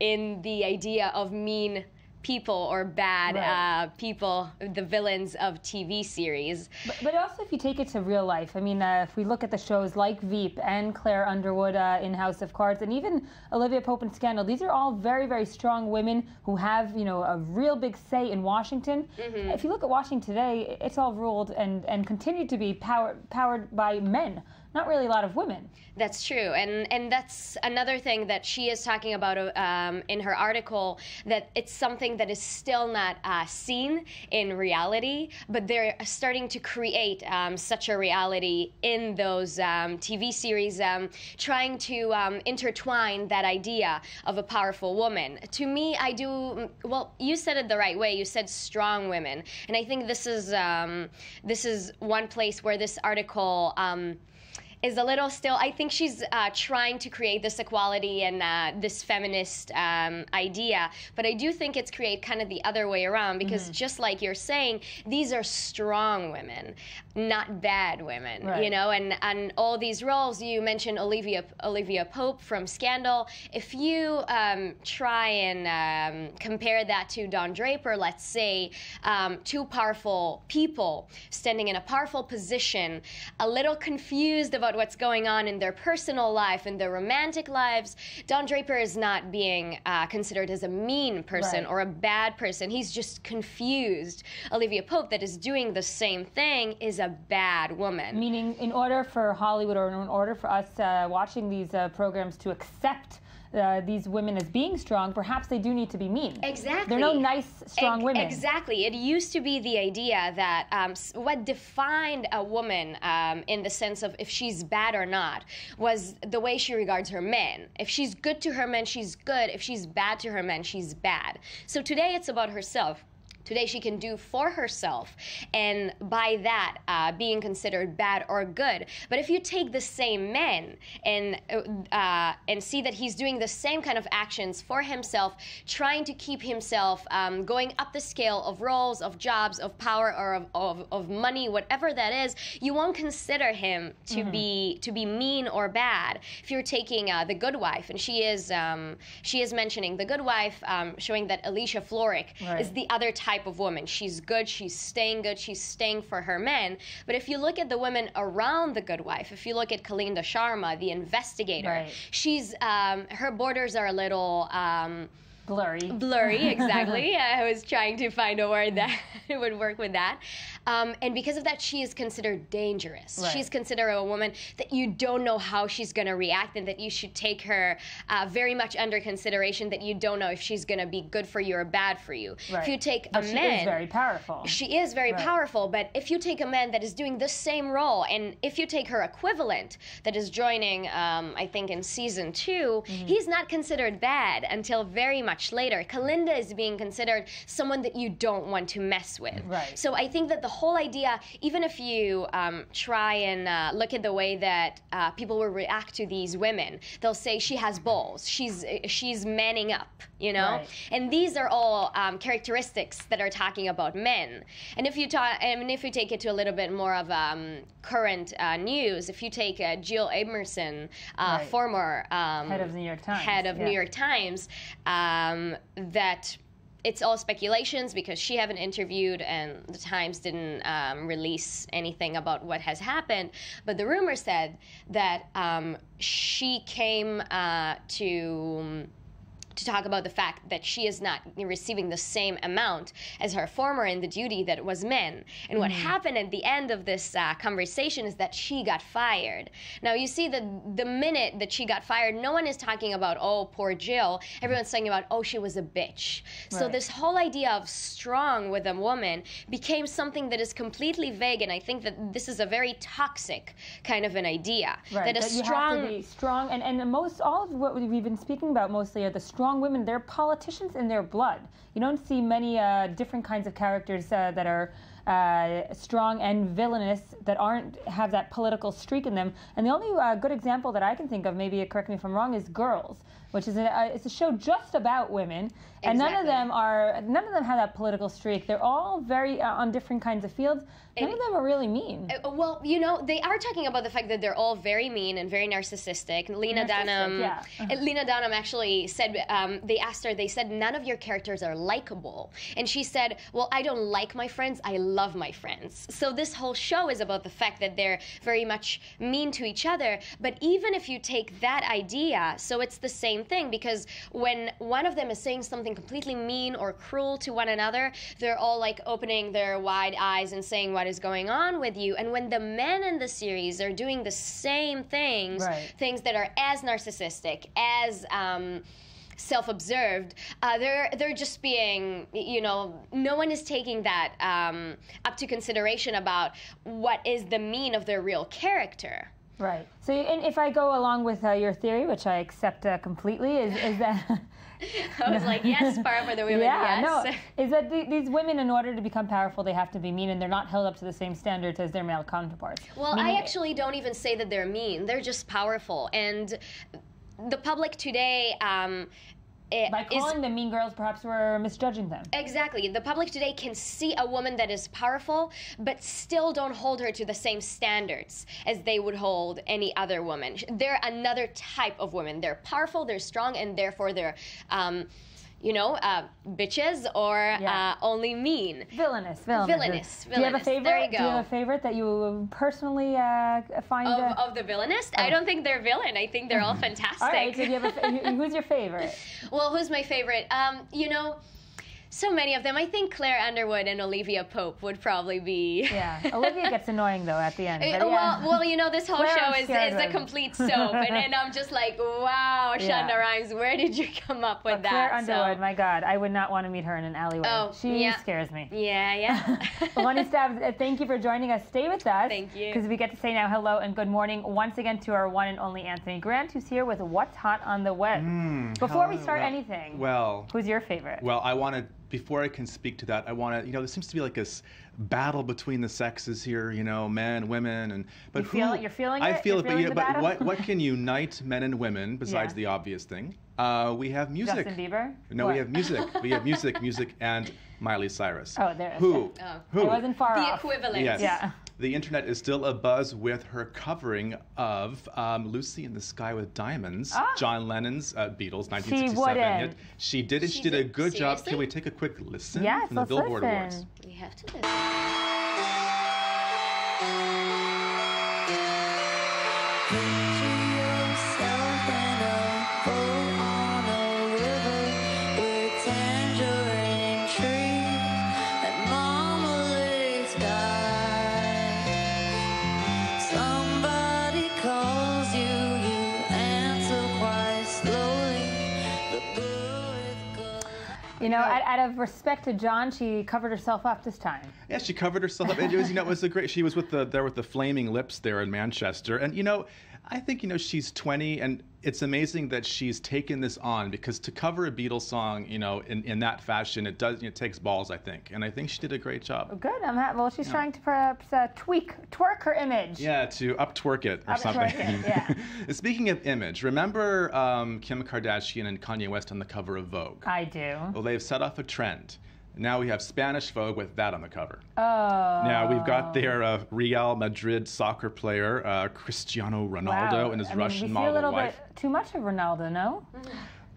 in the idea of mean people or bad right. uh, people, the villains of TV series. But, but, also, if you take it to real life, I mean, uh, if we look at the shows like Veep and Claire Underwood uh, in House of Cards, and even Olivia Pope in Scandal, these are all very, very strong women who have, you know, a real big say in Washington. Mm-hmm. If you look at Washington today, it's all ruled and and continued to be powered powered by men not really a lot of women. That's true, and and that's another thing that she is talking about um, in her article that it's something that is still not uh, seen in reality, but they're starting to create um, such a reality in those um, TV series, um, trying to um, intertwine that idea of a powerful woman. To me, I do well. You said it the right way. You said strong women, and I think this is um, this is one place where this article is a little still. I think she's uh, trying to create this equality and uh, this feminist um, idea, but I do think it's create kind of the other way around because mm-hmm. just like you're saying, these are strong women, not bad women. Right. You know, and and all these roles you mentioned Olivia Olivia Pope from Scandal. If you um, try and um, compare that to Don Draper, let's say, um, two powerful people standing in a powerful position, a little confused about what's going on in their personal life and their romantic lives. Don Draper is not being uh, considered as a mean person right. or a bad person. He's just confused. Olivia Pope, that is doing the same thing, is a bad woman. Meaning, in order for Hollywood or in order for us uh, watching these uh, programs to accept uh, these women as being strong, perhaps they do need to be mean. Exactly. They're no nice, strong e- women. Exactly. It used to be the idea that um, what defined a woman um, in the sense of if she's bad or not was the way she regards her men. If she's good to her men, she's good. If she's bad to her men, she's bad. So today it's about herself today she can do for herself, and by that uh, being considered bad or good. But if you take the same man and uh, and see that he's doing the same kind of actions for himself, trying to keep himself um, going up the scale of roles, of jobs, of power, or of, of, of money, whatever that is, you won't consider him to mm-hmm. be to be mean or bad. If you're taking uh, the Good Wife, and she is um, she is mentioning the Good Wife, um, showing that Alicia Florrick right. is the other type type of woman. She's good, she's staying good, she's staying for her men. But if you look at the women around the good wife, if you look at Kalinda Sharma, the investigator, right. she's um, her borders are a little. Um, blurry. Blurry, exactly. I was trying to find a word that would work with that. Um, and because of that, she is considered dangerous. Right. She's considered a woman that you don't know how she's going to react and that you should take her uh, very much under consideration that you don't know if she's going to be good for you or bad for you. Right. If you take but a she man. She is very powerful. She is very right. powerful, but if you take a man that is doing the same role, and if you take her equivalent that is joining, um, I think, in season 2 mm-hmm. he's not considered bad until very much later. Kalinda is being considered someone that you don't want to mess with. Right. So I think that the whole idea, even if you um, try and uh, look at the way that uh, people will react to these women, they'll say she has balls, she's she's manning up, you know. Right. And these are all um, characteristics that are talking about men. And if you talk, and if you take it to a little bit more of um, current uh, news, if you take uh, Jill Abramson, uh, right. former um, head of the New York Times, head of yeah. New York Times, um, that it's all speculations because she haven't interviewed and the Times didn't um, release anything about what has happened. But the rumor said that um, she came uh, to to talk about the fact that she is not receiving the same amount as her former in the duty that was men. And what mm-hmm. happened at the end of this uh, conversation is that she got fired. Now, you see, the, the minute that she got fired, no one is talking about, oh, poor Jill. Everyone's talking about, oh, she was a bitch. Right. So, this whole idea of strong with a woman became something that is completely vague. And I think that this is a very toxic kind of an idea. Right. That a that strong. strong. And, and most, all of what we've been speaking about mostly are the strong strong women, they're politicians in their blood. You don't see many uh, different kinds of characters uh, that are uh, strong and villainous that aren't have that political streak in them. And the only uh, good example that I can think of, maybe correct me if I'm wrong, is Girls which is a, uh, it's a show just about women, and none of them are none of them have that political streak. They're all very uh, on different kinds of fields. None and, of them are really mean. Uh, well, you know, they are talking about the fact that they're all very mean and very narcissistic. Lena narcissistic, Dunham, yeah. uh-huh. Lena Dunham actually said um, they asked her. They said none of your characters are likable, and she said, "Well, I don't like my friends. I love my friends." So this whole show is about the fact that they're very much mean to each other. But even if you take that idea, so it's the same thing because when one of them is saying something completely mean or cruel to one another, they're all like opening their wide eyes and saying what is going on with you. And when the men in the series are doing the same things, right. things that are as narcissistic, as um, self-observed, uh, they're they're just being, you know, no one is taking that um, up to consideration about what is the mean of their real character. Right. So, and if I go along with uh, your theory, which I accept uh, completely, is, is that I was like, yes, power for the women. Yeah, yes. no. Is that the, these women, in order to become powerful, they have to be mean, and they're not held up to the same standards as their male counterparts. Well, Meaning- I actually don't even say that they're mean. They're just powerful, and the public today. Um, eh, by is- calling them mean girls, perhaps we're misjudging them. Exactly. The public today can see a woman that is powerful, but still don't hold her to the same standards as they would hold any other woman. They're another type of woman. They're powerful, they're strong, and therefore they're. Um, you know, uh, bitches or Yeah. uh, only mean. Villainous, villainous. Villainous, Do you have a favorite? There you Do you have a favorite that you personally uh, find? Of, uh, of the villainous, I don't think they're villain. I think they're all fantastic. all right. So do you have a, who's your favorite? Well, who's my favorite? Um, you know, so many of them. I think Claire Underwood and Olivia Pope would probably be. Yeah, Olivia gets annoying though at the end. Uh, but yeah. Well, well, you know, this whole Claire show is, is a complete soap, and, and I'm just like, wow, Shonda Yeah. Rhimes, where did you come up with But Claire that? So- Underwood, my God, I would not want to meet her in an alleyway. Oh, she yeah. scares me. yeah, yeah. Lonnie Stubbs, uh, thank you for joining us. Stay with us. Thank you. Because we get to say now hello and good morning once again to our one and only Anthony Grant, who's here with What's Hot on the Web. Before we start Well- anything, Well, who's your favorite? Well, I want to, before I can speak to that, I want to, you know, there seems to be like this battle between the sexes here, you know, men, women, and but You feel who, it? You're feeling I it? feel You're it, but feeling yeah, but what what can unite men and women besides Yeah. the obvious thing? Uh, we have music. Justin Bieber? No, What? we have music. we have music, music, and Miley Cyrus. Oh, there. Who? Oh. Who? I wasn't far the off. equivalent. Yes. Yeah. The internet is still abuzz with her covering of um, Lucy in the Sky with Diamonds, Ah. John Lennon's uh, Beatles 1967 wouldn't. hit. She did it. She, She did a did? good job. Seriously? Can we take a quick listen Yes, from the Billboard listen. Awards? We have to listen. You know, out, out of respect to John, she covered herself up this time. Yeah, she covered herself up. It was, you know, it was a great. She was with the there with the flaming lips there in Manchester, and you know, I think you know she's 20, and it's amazing that she's taken this on because to cover a Beatles song, you know, in, in that fashion, it does it takes balls, I think, and I think she did a great job. Good. I'm ha- well. She's trying to perhaps uh, tweak, twerk her image. Yeah, to up twerk it or Up something. it, yeah. Speaking of image, remember um, Kim Kardashian and Kanye West on the cover of Vogue? I do. Well, they've set off a trend. Now we have Spanish Vogue with that on the cover. Oh. Now we've got their uh, Real Madrid soccer player uh, Cristiano Ronaldo Wow. and his I mean, Russian we see model a little wife. bit too much of Ronaldo, no?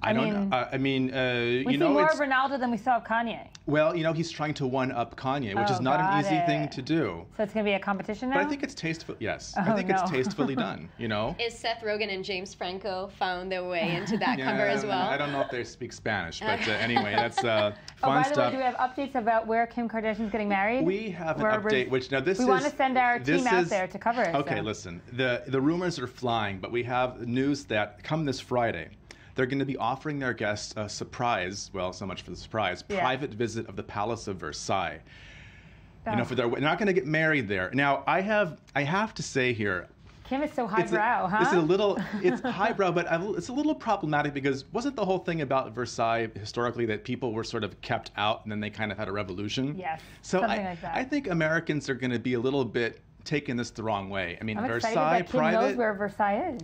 I, I don't mean, know. Uh, I mean, uh, We you see know, more it's, of Ronaldo than we saw of Kanye. well, you know, he's trying to one up Kanye, which Oh, is not an got easy thing to do. So it's going to be a competition now? But I think it's tasteful. Yes, Oh, I think it's tastefully done. You know. Is Seth Rogen and James Franco found their way into that cover as well? I don't know if they speak Spanish, but uh, anyway, that's uh, Oh, fun by the way, do we have updates about where Kim Kardashian's getting married? We have an Where we're- update, which now this we is. want to send our this team out there to cover it. Okay, so. listen. The the rumors are flying, but we have news that come this Friday, they're going to be offering their guests a surprise. Well, so much for the surprise. Yeah. Private visit of the Palace of Versailles. You know, Oh. for their they're not going to get married there. Now, I have I have to say here, Kim is so it's a, highbrow, huh? This is a little, it's highbrow, but it's a little problematic because wasn't the whole thing about Versailles historically that people were sort of kept out and then they kind of had a revolution? Yes, So something I, like that. I think Americans are going to be a little bit taking this the wrong way. I mean, I'm excited Versailles that Kim private. knows where Versailles is.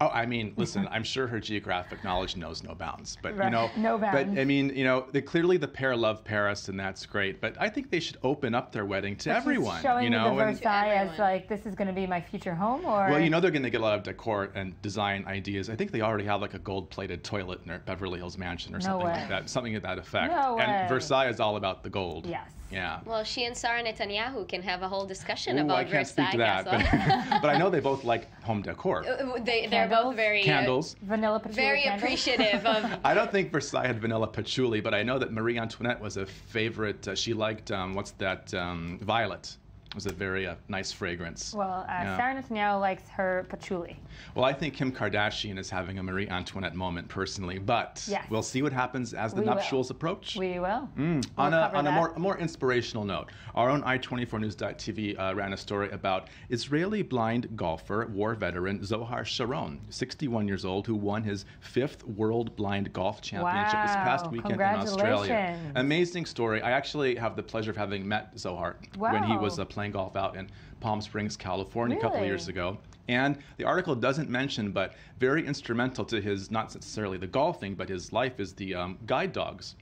Oh, I mean, listen, I'm sure her geographic knowledge knows no bounds. But, you know, no bounds. but. I mean, you know, they, clearly the pair love Paris and that's great. But I think they should open up their wedding to But she's everyone, showing you know. the and- Versailles as like this is going to be my future home, or well, you know they're going to get a lot of decor and design ideas. I think they already have like a gold-plated toilet in their Beverly Hills mansion or something way. like that. Something to that effect. No way. And Versailles is all about the gold. Yes. Yeah. Well, she and Sarah Netanyahu can have a whole discussion Ooh, about I can't Versailles speak to that, but, but I know they both like home decor. Uh, they, they're Candles? both very uh, Candles. vanilla patchouli very candles? appreciative of. I don't think Versailles had vanilla patchouli, but I know that Marie Antoinette was a favorite. Uh, she liked um, what's that? Um, violet. It was a very uh, nice fragrance. Well, uh, Yeah. Sarah Netanyahu likes her patchouli. Well, I think Kim Kardashian is having a Marie Antoinette moment personally, but Yes. we'll see what happens as the We will. nuptials approach. We will. Mm. We'll on a, on a that. more, a more inspirational note, our own i24news.tv uh, ran a story about Israeli blind golfer, war veteran Zohar Sharon, 61 years old, who won his fifth World Blind Golf Championship this past weekend in Australia. Amazing story. I actually have the pleasure of having met Zohar when he was Wow. uh, playing golf out in Palm Springs, California, a couple of years ago. And the article doesn't mention, but very instrumental to his, not necessarily the golfing, but his life is the um, guide dogs.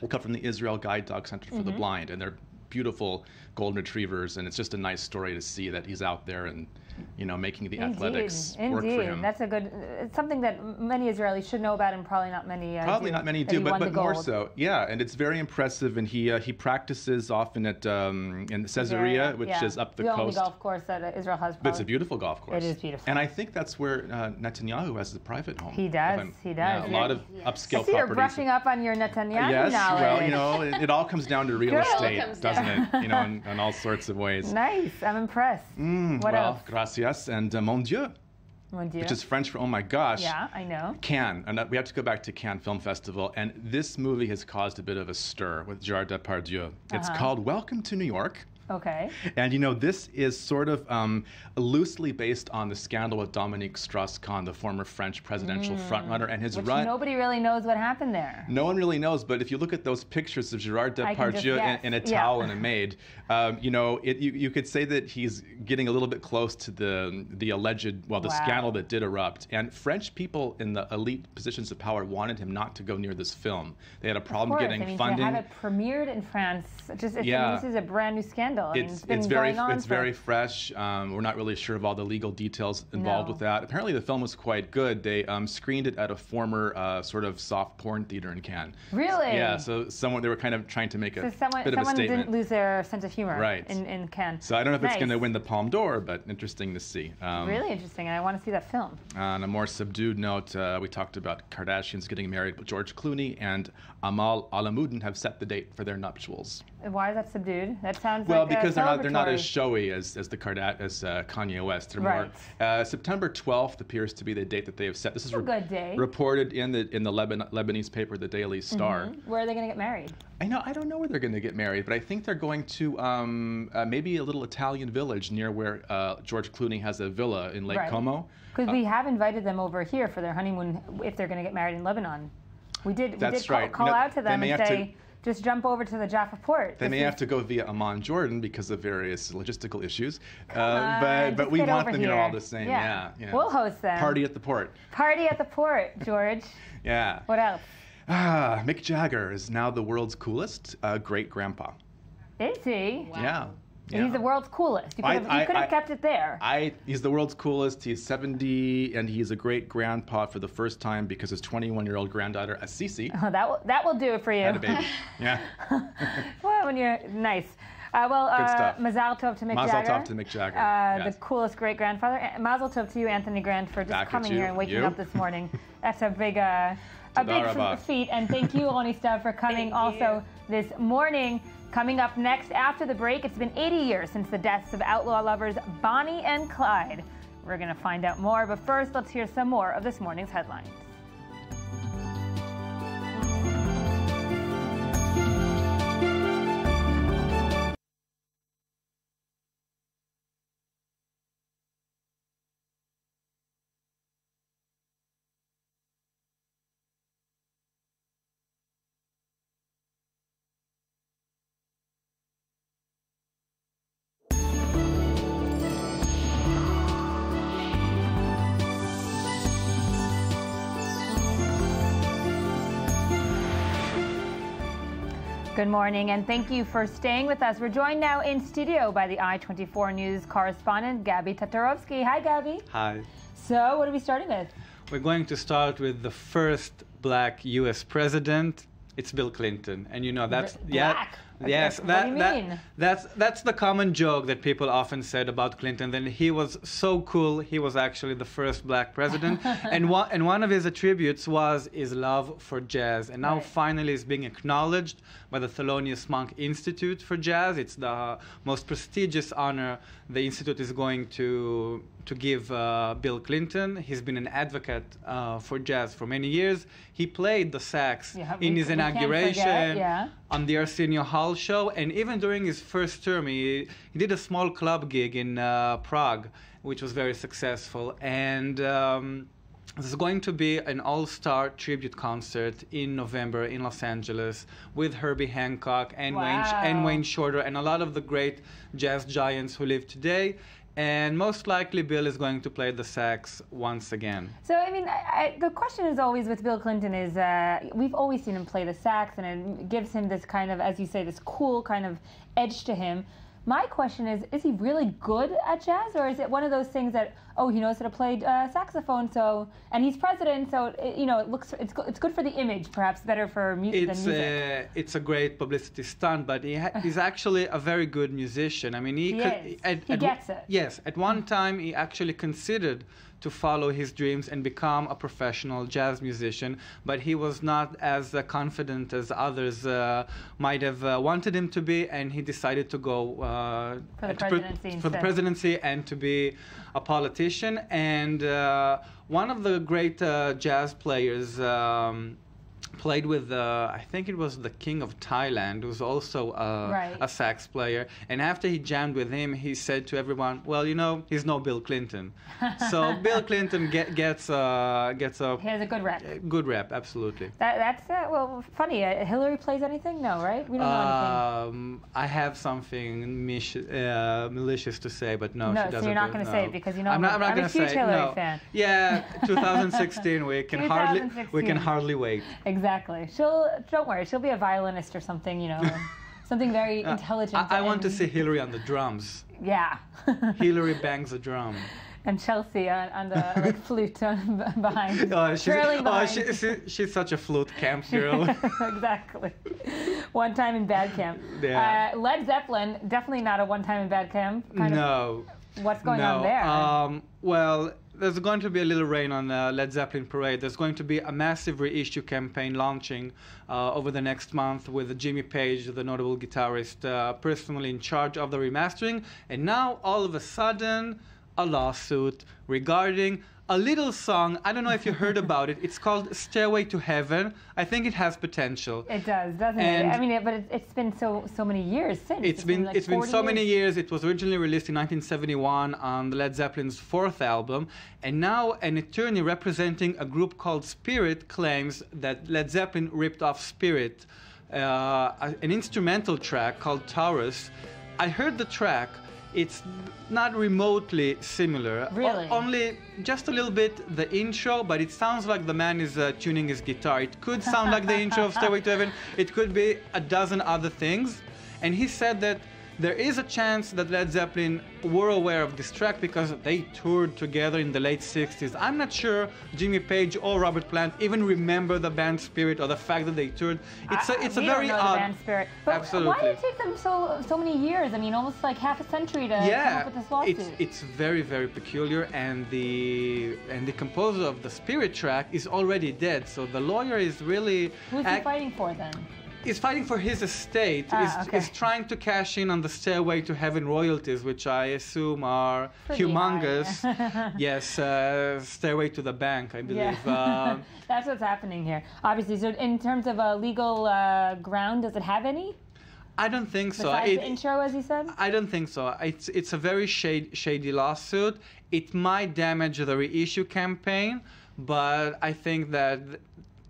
They come from the Israel Guide Dog Center for the Mhm. Blind, and they're beautiful golden retrievers. And it's just a nice story to see that he's out there and, you know, making the athletics Indeed, work for indeed. him. That's a good. It's something that many Israelis should know about, and probably not many. Uh, Probably do, not many do, but, but more so. Yeah, and it's very impressive. And he uh, he practices often at um, in Caesarea, Caesarea, which yeah. is up the, the coast. only golf course that uh, Israel has. But it's a beautiful golf course. It is beautiful. And I think that's where uh, Netanyahu has the private home. He does, I'm- he yeah, does. a lot of I upscale see you're brushing up on your Netanyahu yes, knowledge. well, you know, it, it all comes down to real Good. It estate, doesn't down. it? You know, in, in all sorts of ways. Nice. I'm impressed. Mm, what well, else? Gracias and uh, mon Dieu, Mon Dieu. which is French for oh my gosh. Yeah, I know. Cannes, and uh, we have to go back to Cannes Film Festival, and this movie has caused a bit of a stir with Gerard Depardieu. It's Uh-huh. called Welcome to New York. Okay. And you know, this is sort of um, loosely based on the scandal with Dominique Strauss-Kahn, the former French presidential Mm. frontrunner, and his Which run. nobody really knows what happened there. No one really knows, but if you look at those pictures of Gerard Depardieu in, in a yeah. towel and a maid, um, you know, it, you, you could say that he's getting a little bit close to the the alleged, well, the Wow. scandal that did erupt. And French people in the elite positions of power wanted him not to go near this film. They had a problem course, getting I mean, funding. to have it premiered in France, just Yeah. this is a brand new scandal. Mean, it's, it's very it's for- very fresh. Um, we're not really sure of all the legal details involved No. with that. Apparently, the film was quite good. They um, screened it at a former uh, sort of soft porn theater in Cannes. Really? Yeah. So someone they were kind of trying to make a So someone, bit of a statement. someone didn't lose their sense of humor Right. in, in Cannes. So I don't know if it's going to win the Palme d'Or, but interesting to see. Um, really interesting, and I want to see that film. On a more subdued note, uh, we talked about Kardashians getting married, but George Clooney and Amal Alamuddin have set the date for their nuptials. Why is that subdued? That sounds Well, like because they're not they're not as showy as, as the Kardat as uh, Kanye West. They're Right. more uh, September 12th appears to be the date that they have set. This is A good day. reported in the in the Leban- Lebanese paper, the Daily Star. Mhm. Where are they going to get married? I know I don't know where they're going to get married, but I think they're going to um, uh, maybe a little Italian village near where uh, George Clooney has a villa in Lake Right. Como. Because Uh, we have invited them over here for their honeymoon if they're going to get married in Lebanon. We did. We That's did call, right. call out to them and have to- say, just jump over to the Jaffa port. They may is- have to go via Amman, Jordan, because of various logistical issues. Uh, on, but but we get want them here here. all the same. Yeah. Yeah. yeah. We'll host them. Party at the port. Party at the port, George. Yeah. What else? Ah, Mick Jagger is now the world's coolest uh, great grandpa. Is he? Yeah. He's the world's coolest. You could I- have, you I- could have kept it there. I, he's the world's coolest. He's 70, and he's a great grandpa for the first time because his 21 year old granddaughter, Assisi, Oh, that will that will do it for you. had a baby. Yeah. well, when you're nice. Uh, well, uh. Mazel tov to Mick Mazel Jagger. tov to Mick Jagger, Uh, yes. The coolest great grandfather. Mazel tov to you, Anthony Grant, for just Back coming here and waking You. up this morning. That's a big, uh, a big feat. And thank you, Ronnie Stubb, for coming also this morning. Coming up next after the break, it's been 80 years since the deaths of outlaw lovers Bonnie and Clyde. We're going to find out more, but first, let's hear some more of this morning's headlines. Good morning, and thank you for staying with us. We're joined now in studio by the I-24 News correspondent, Gabby Tatarovsky. Hi, Gabby. Hi. So, what are we starting with? We're going to start with the first black U.S. president. It's Bill Clinton, and you know that's Bl- yeah. Yes, what that, do you that- mean? that's that's the common joke that people often said about Clinton. That he was so cool, he was actually the first black president, and one and one of his attributes was his love for jazz. And now Right. finally, is being acknowledged by the Thelonious Monk Institute for Jazz. It's the most prestigious honor the institute is going to to give uh, Bill Clinton. He's been an advocate uh, for jazz for many years. He played the sax Yeah, in we- his can't forget, inauguration yeah. On the Arsenio Hall show, and even during his first term, he, he did a small club gig in uh, Prague, which was very successful. And um, there's going to be an all-star tribute concert in November in Los Angeles with Herbie Hancock and Wayne and Wayne Shorter and a lot of the great jazz giants who live today. And most likely, Bill is going to play the sax once again. So I mean, I, I, the question is always with Bill Clinton is uh, we've always seen him play the sax, and it gives him this kind of, as you say, this cool kind of edge to him. My question is, is he really good at jazz, or is it one of those things that oh he knows how to play uh, saxophone, so and he's president, so it, you know it looks it's it's good for the image, perhaps better for mu- than it's music. uh, it's a great publicity stunt, but he ha- he's actually a very good musician. I mean, he, He could. At, He at gets it. Yes, at one time he actually considered to follow his dreams and become a professional jazz musician, but he was not as uh, confident as others uh, might have uh, wanted him to be, and he decided to go uh, For the to presidency for the presidency and to be a politician. And uh, one of the great uh, jazz players. Um, played with uh, I think it was the king of Thailand, who's also a, Right. a sax player. And after he jammed with him, he said to everyone, "Well, you know, he's no Bill Clinton." so Bill Clinton get, gets uh, gets a he has a good rep. good rep, absolutely. That, that's uh, well funny. Uh, Hillary plays anything? No, right? We don't know anything. Um, I have something uh, malicious to say, but no, No, she doesn't. you're not gonna no. say it because you know I'm not, I'm not I'm a huge say Hillary no. fan. Yeah, 2016. we can hardly we can hardly wait. Exactly. She'll don't worry. She'll be a violinist or something. You know, something very Uh, intelligent. I, I want to see Hillary on the drums. Yeah. Hillary bangs a drum. and Chelsea on, on the like, flute on, behind, Oh, she's, trailing oh, she, she, she's such a flute camp girl. exactly. One time in bad camp. Yeah. Uh, Led Zeppelin, definitely not a one time in bad camp. Kind no. Of, what's going no. on there? Um, well, there's going to be a little rain on uh, Led Zeppelin Parade. There's going to be a massive reissue campaign launching uh, over the next month with Jimmy Page, the notable guitarist, uh, personally in charge of the remastering. And now, all of a sudden, a lawsuit regarding a little song. I don't know if you heard about it. It's called Stairway to Heaven. I think it has potential. it does, doesn't it? I mean, it, but it, it's been so so many years since. It's been like it's been 40 so many years. It was originally released in 1971 on the Led Zeppelin's fourth album, and now an attorney representing a group called Spirit claims that Led Zeppelin ripped off Spirit, uh, an instrumental track called Taurus. I heard the track. It's not remotely similar. O- Really? only just a little bit the intro, but it sounds like the man is uh, tuning his guitar. It could sound like the intro of Stairway to Heaven. It could be a dozen other things. And he said that there is a chance that Led Zeppelin were aware of this track because they toured together in the late 60s. I'm not sure Jimmy Page or Robert Plant even remember the band Spirit or the fact that they toured. It's a, it's a don't very odd. band spirit. But Absolutely. why did it take them so so many years? I mean, almost like half a century to come yeah, up with this lawsuit. it's it's very very peculiar, and the and the composer of the Spirit track is already dead. So the lawyer is really Who's he fighting for then? Is fighting for his estate. Ah, is, okay. is trying to cash in on the Stairway to Heaven royalties, which I assume are Pretty humongous. high. yes, uh, Stairway to the Bank, I believe. Yeah. Um, That's what's happening here. Obviously, so in terms of a legal uh, ground, does it have any? I don't think so. Besides It- the intro, as you said? I don't think so. It's it's a very shade, shady lawsuit. It might damage the reissue campaign, but I think that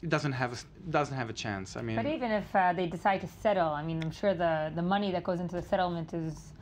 doesn't have a, doesn't have a chance. I mean, But even if uh, they decide to settle, I mean, I'm sure the, the money that goes into the settlement is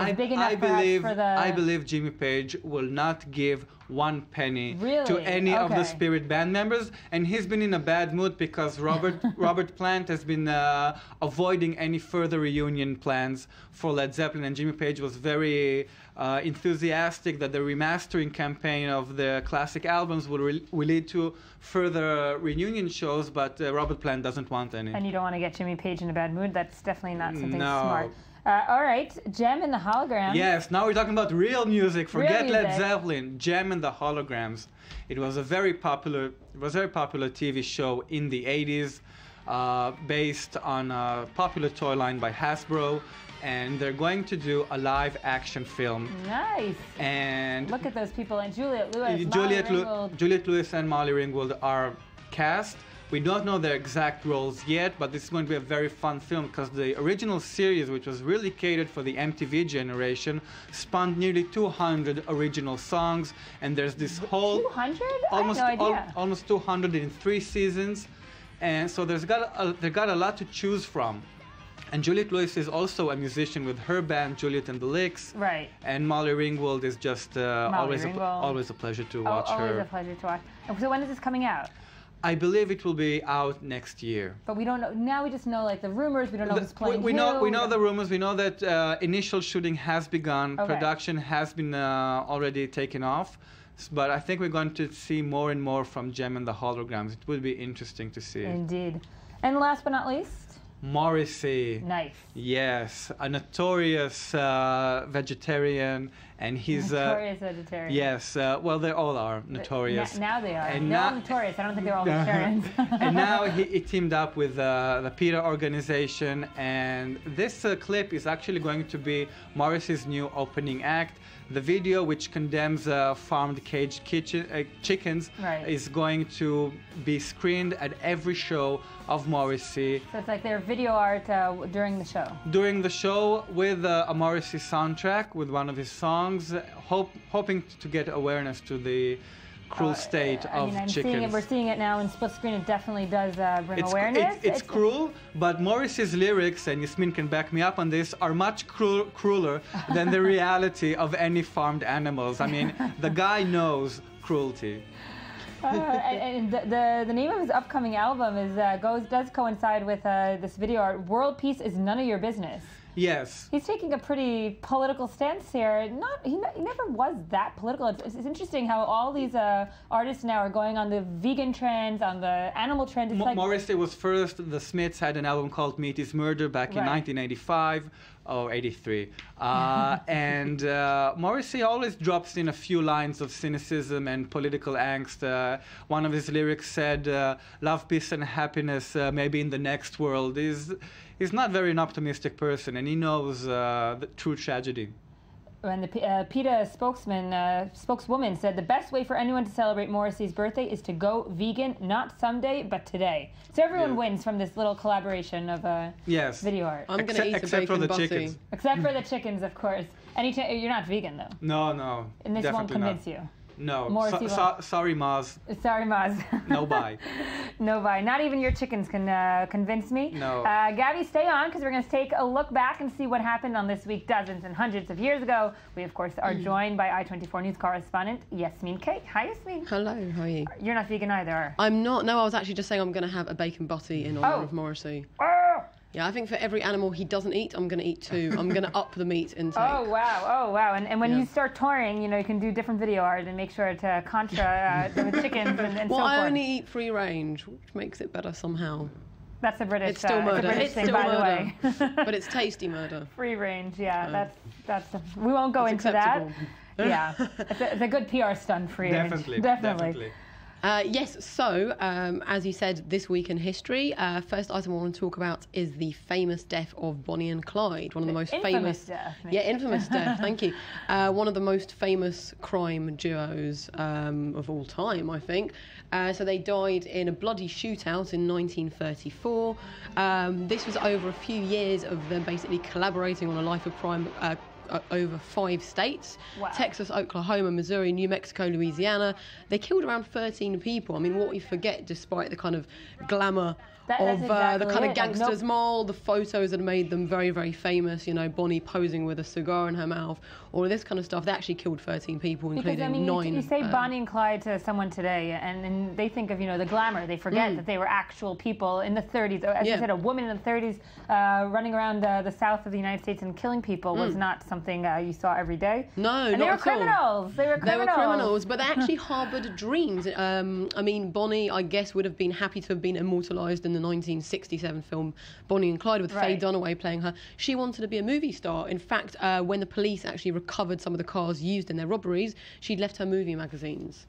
is I, big enough I believe for the. I believe Jimmy Page will not give one penny to Really? any of the Spirit band members, and he's been in a bad mood because Robert Robert Plant has been uh, avoiding any further reunion plans for Led Zeppelin, and Jimmy Page was very uh, enthusiastic that the remastering campaign of the classic albums will, re- will lead to further reunion shows, but uh, Robert Plant doesn't want any. And you don't want to get Jimmy Page in a bad mood. That's definitely not something No. smart. Uh, all right, Jem and the hologram. Yes, now we're talking about real music. Forget Led music. Zeppelin, Jem and the Holograms. It was a very popular, it was a very popular TV show in the 80s, uh, based on a popular toy line by Hasbro, and they're going to do a live action film. Nice. And Look at those people. And Juliette Lewis. Juliette, Ringwald. Juliette Lewis and Molly Ringwald are cast. We don't know their exact roles yet, but this is going to be a very fun film because the original series, which was really catered for the MTV generation, spawned nearly 200 original songs, and there's this whole 200? almost no al- almost 200 in three seasons, and so there's got a, they got a lot to choose from. And Juliette Lewis is also a musician with her band Juliette and the Licks. Right. And Molly Ringwald is just uh, always a, pl- always a pleasure to Oh, watch always her. a pleasure to watch. So when is this coming out? I believe it will be out next year. But we don't know. Now we just know like the rumors. We don't know The- who's we, playing we who. know we know the rumors. We know that uh, initial shooting has begun. Okay. Production has been uh, already taken off. But I think we're going to see more and more from Jem and the holograms. It will be interesting to see. Indeed. And last but not least, Morrissey. Nice. Yes, a notorious uh, vegetarian, and he's uh, notorious vegetarian. Yes, uh, well, they all are notorious. Now they are. And they're all notorious. I don't think they're all vegetarians. and now he, he teamed up with uh, the PETA organization, and this uh, clip is actually going to be Morrissey's new opening act. The video, which condemns uh, farmed caged kitchen, uh, chickens, Right. is going to be screened at every show of Morrissey so it's like their video art uh, during the show. during the show with uh, a Morrissey soundtrack with one of his songs, hope, hoping to get awareness to the cruel state I of mean, I'm chickens. seeing it. We're seeing it now in split screen. It definitely does uh, bring it's, awareness. It's, it's cruel, but Morrissey's lyrics, and Yasmin can back me up on this, are much cruel, crueler than the reality of any farmed animals. I mean, the guy knows cruelty. Uh, and and the, the the name of his upcoming album is uh, goes does coincide with uh, this video art. World peace is none of your business. Yes. He's taking a pretty political stance here. Not he, he never was that political. It's, it's interesting how all these uh, artists now are going on the vegan trends, on the animal trend. It's Mo- like Morrissey was first. The Smiths had an album called Meat is Murder back in Right. 1985 or 83. Uh, and uh, Morrissey always drops in a few lines of cynicism and political angst. Uh, one of his lyrics said, uh, Love, peace, and happiness, uh, maybe in the next world. He's, he's not very an optimistic person, and he knows uh, the true tragedy. When the uh, PETA spokesman uh, spokeswoman said the best way for anyone to celebrate Morrissey's birthday is to go vegan, not someday, but today. So everyone Yeah. wins from this little collaboration of uh, Yes. video art. I'm gonna eat a except for bacon the butty. chickens. Except for the chickens, of course. Any ch- you're not vegan though, No, no. and this won't convince not. you. No. Morrissey So- so- sorry, Maz. Sorry, Maz. No bye. no bye. Not even your chickens can uh, convince me. No. Uh, Gabby, stay on because we're going to take a look back and see what happened on this week dozens and hundreds of years ago. We, of course, are joined by I-24 News correspondent Yasmin K. Hi, Yasmin. Hello, how are you? You're not vegan either. are I'm not. No, I was actually just saying I'm going to have a bacon butty in honour Oh. of Morrissey. Oh! Yeah, I think for every animal he doesn't eat, I'm going to eat two. I'm going to up the meat intake. Oh wow! Oh wow! And, and when Yeah. you start touring, you know you can do different video art and make sure to contra uh, the chickens and, and well, so I forth. only eat free range, which makes it better somehow. That's a British. It's still uh, murder. It's a British It's thing, still by murder. the way. but it's tasty murder. Free range, yeah. That's that's. we won't go It's into acceptable. that. yeah, it's a, it's a good PR stunt. Free Definitely. range. Definitely. Definitely. Uh, yes, so um, as you said, this week in history, uh, first item I want to talk about is the famous death of Bonnie and Clyde, one of the most Infamous famous. death, Yeah, infamous death. Thank you. Uh, one of the most famous crime duos um, of all time, I think. Uh, so they died in a bloody shootout in 1934. Um, this was over a few years of them basically collaborating on a life of crime. Uh, over five states Wow. Texas, Oklahoma, Missouri, New Mexico, Louisiana. They killed around 13 people. I mean, what we forget, despite the kind of glamour That- of uh, the kind it. of Like, gangsters nope. mall, the photos that made them very, very famous, you know, Bonnie posing with a cigar in her mouth, all of this kind of stuff. They actually killed 13 people, Because including I mean, you, nine. you say um, Bonnie and Clyde to someone today, and, and they think of you know the glamour. They forget Mm. that they were actual people in the 30s. As Yeah. you said, a woman in the 30s uh, running around uh, the south of the United States and killing people was Mm. not something uh, you saw every day. No, and not they were at all. criminals. They were They criminals. were criminals, but they actually harboured dreams. Um, I mean, Bonnie, I guess, would have been happy to have been immortalised in the 1967 film Bonnie and Clyde with Faye Dunaway playing her. She wanted to be a movie star. In fact, uh, when the police actually recovered some of the cars used in their robberies, she'd left her movie magazines.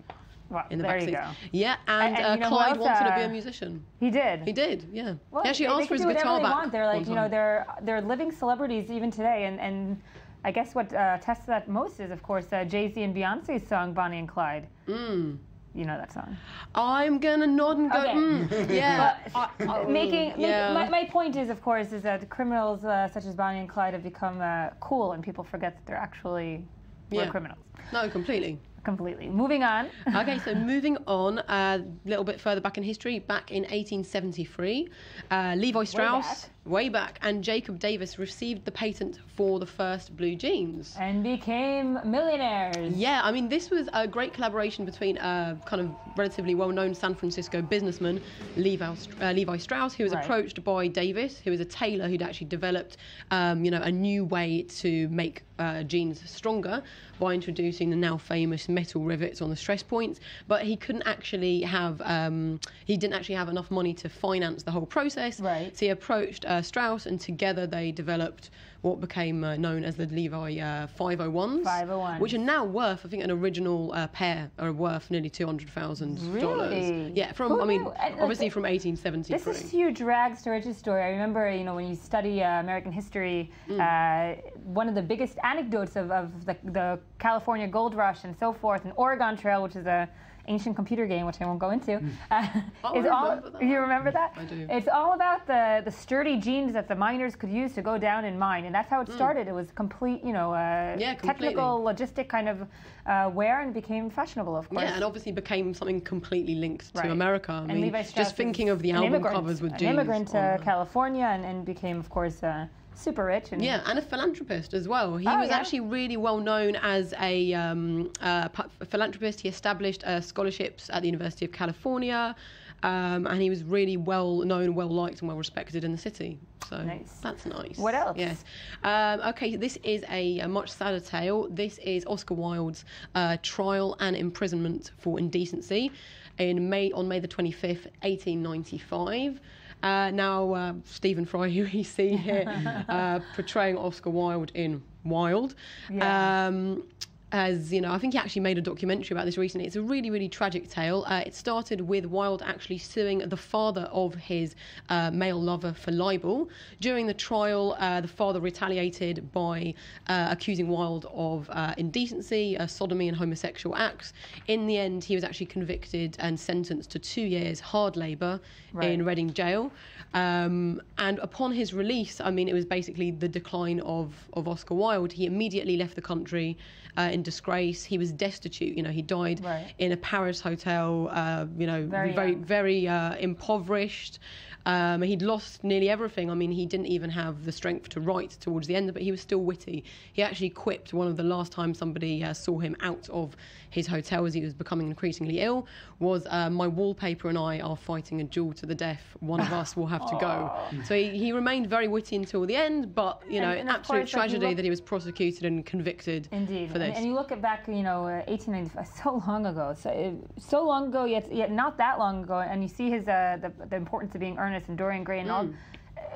Well, In the there back you go. Yeah, and, And- and uh, you know who Clyde wanted to be uh, a musician. He did. He did, yeah. Well, he actually asked for his guitar they back. Want. They're like, you know, they're they're living celebrities even today, and and I guess what uh, tests that most is, of course, uh, Jay Z and Beyonce's song "Bonnie and Clyde." Mm. You know that song. I'm gonna nod and go, Okay. mm, yeah. But making, making yeah. my, my point is, of course, is that criminals uh, such as Bonnie and Clyde have become uh, cool, and people forget that they're actually were Yeah. criminals. No, completely. Completely. Moving on. okay, so moving on a little bit further back in history, back in 1873, uh, Levi Strauss, way back. and Jacob Davis received the patent for the first blue jeans. And became millionaires. Yeah, I mean, this was a great collaboration between a kind of relatively well known San Francisco businessman, Levi, uh, Levi Strauss, who was Right. approached by Davis, who was a tailor who'd actually developed, um, you know, a new way to make uh, jeans stronger by introducing the now famous metal rivets on the stress points. But he couldn't actually have, um, he didn't actually have enough money to finance the whole process. Right. So he approached uh, Strauss, and together they developed what became uh, known as the Levi uh, 501s. 501s. Which are now worth, I think, an original uh, pair are worth nearly two hundred thousand dollars. Really? Yeah, from Who I mean, knew? Obviously from eighteen seventy This is huge rags to riches story. I remember, you know, when you study uh, American history, Mm. uh, one of the biggest anecdotes of, of the, the California Gold Rush and so forth, and Oregon Trail, which is a ancient computer game, which I won't go into, uh, Oh, is all. that. You remember that? I do. It's all about the the sturdy jeans that the miners could use to go down and mine, and that's how it Mm. started. It was complete, you know, uh, Yeah, technical, logistic kind of uh, wear, and became fashionable, of course. Yeah, and obviously became something completely linked to Right. America. I And mean, Levi just thinking of the album covers with an jeans. immigrant to on- California and, and became, of course, uh, super rich. And Yeah, and a philanthropist as well. He Oh, was yeah? actually really well known as a um, uh, philanthropist. He established uh, scholarships at the University of California, um, and he was really well known, well liked, and well respected in the city. So Nice. that's nice. What else? Yes. Um, okay, this is a, a much sadder tale. This is Oscar Wilde's uh, trial and imprisonment for indecency in May on May the twenty fifth, eighteen ninety five. Uh, now, uh, Stephen Fry, who we see here, uh, portraying Oscar Wilde in Wilde, Yeah. um, as you know, I think he actually made a documentary about this recently. It's a really, really tragic tale. Uh, it started with Wilde actually suing the father of his uh, male lover for libel. During the trial, uh, the father retaliated by uh, accusing Wilde of uh, indecency, uh, sodomy, and homosexual acts. In the end, he was actually convicted and sentenced to two years hard labour Right. in Reading Jail. Um, and upon his release, I mean, it was basically the decline of, of Oscar Wilde. He immediately left the country uh, in disgrace. He was destitute. You know, he died Right. in a Paris hotel. Uh, you know, Very very, very uh, impoverished. Um, he'd lost nearly everything. I mean, he didn't even have the strength to write towards the end, but he was still witty. He actually quipped one of the last times somebody uh, saw him out of his hotel as he was becoming increasingly ill was uh, my wallpaper and I are fighting a duel to the death. One of us will have to go. So he, he remained very witty until the end, but you know, And- and absolute tragedy look- that he was prosecuted and convicted Indeed, for and, this. and you look at back, you know, uh, 1895, so long ago, so uh, so long ago, yet yet not that long ago, and you see his uh, the, the importance of being earnest and Dorian Gray and all. Mm. Uh,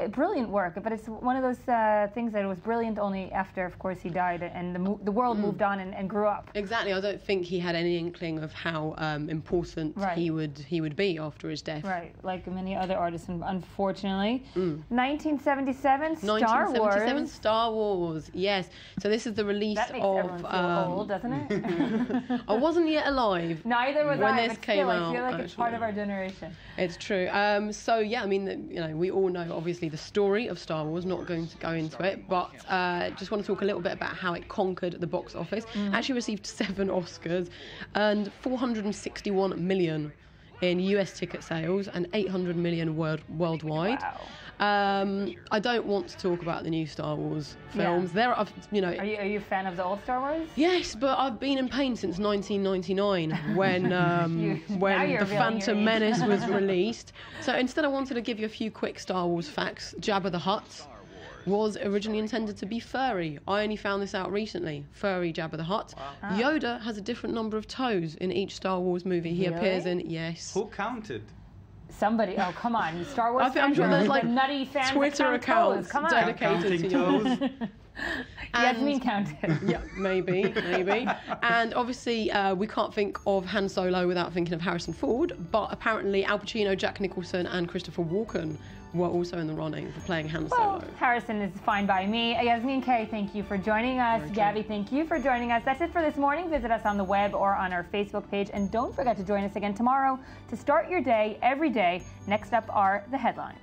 brilliant work, but it's one of those uh, things that was brilliant only after, of course, he died and the, mo- the world Mm. moved on and, and grew up. Exactly. I don't think he had any inkling of how um, important Right. he would he would be after his death. Right, like many other artists, unfortunately. Mm. 1977, Star 1977 Wars. Star Wars. Yes. So this is the release That makes of. everyone feel um, old, doesn't it? I wasn't yet alive. Neither was when I, this came still, out. I feel like it's part of our generation. It's true. Um, so yeah, I mean, you know, we all know obviously obviously the story of Star Wars. Not going to go into it, but uh, just want to talk a little bit about how it conquered the box office. Mm. Actually received seven Oscars, earned 461 million in US ticket sales and 800 million world, worldwide. Um, I don't want to talk about the new Star Wars Yeah. films. There are, you know, Are you, are you a fan of the old Star Wars? Yes, but I've been in pain since 1999 when um, You- when the Phantom. Menace was released. So instead, I wanted to give you a few quick Star Wars facts. Jabba the Hutt was originally intended to be furry. I only found this out recently. Furry Jabba the Hutt. Ah. Yoda has a different number of toes in each Star Wars movie he appears in. Yes. Who counted? Somebody, oh come on, you Star Wars I think- I'm fans sure there's like nutty fans that Twitter accounts toes. Come on. dedicated to Yoda. Yasmin counted. yeah, maybe, maybe. and obviously, uh, we can't think of Han Solo without thinking of Harrison Ford. But apparently, Al Pacino, Jack Nicholson, and Christopher Walken were also in the running for playing Han Well, Solo. Harrison is fine by me. Yasmin Kay, thank you for joining us. Gabby, thank you for joining us. That's it for this morning. Visit us on the web or on our Facebook page. And don't forget to join us again tomorrow to start your day every day. Next up are the headlines.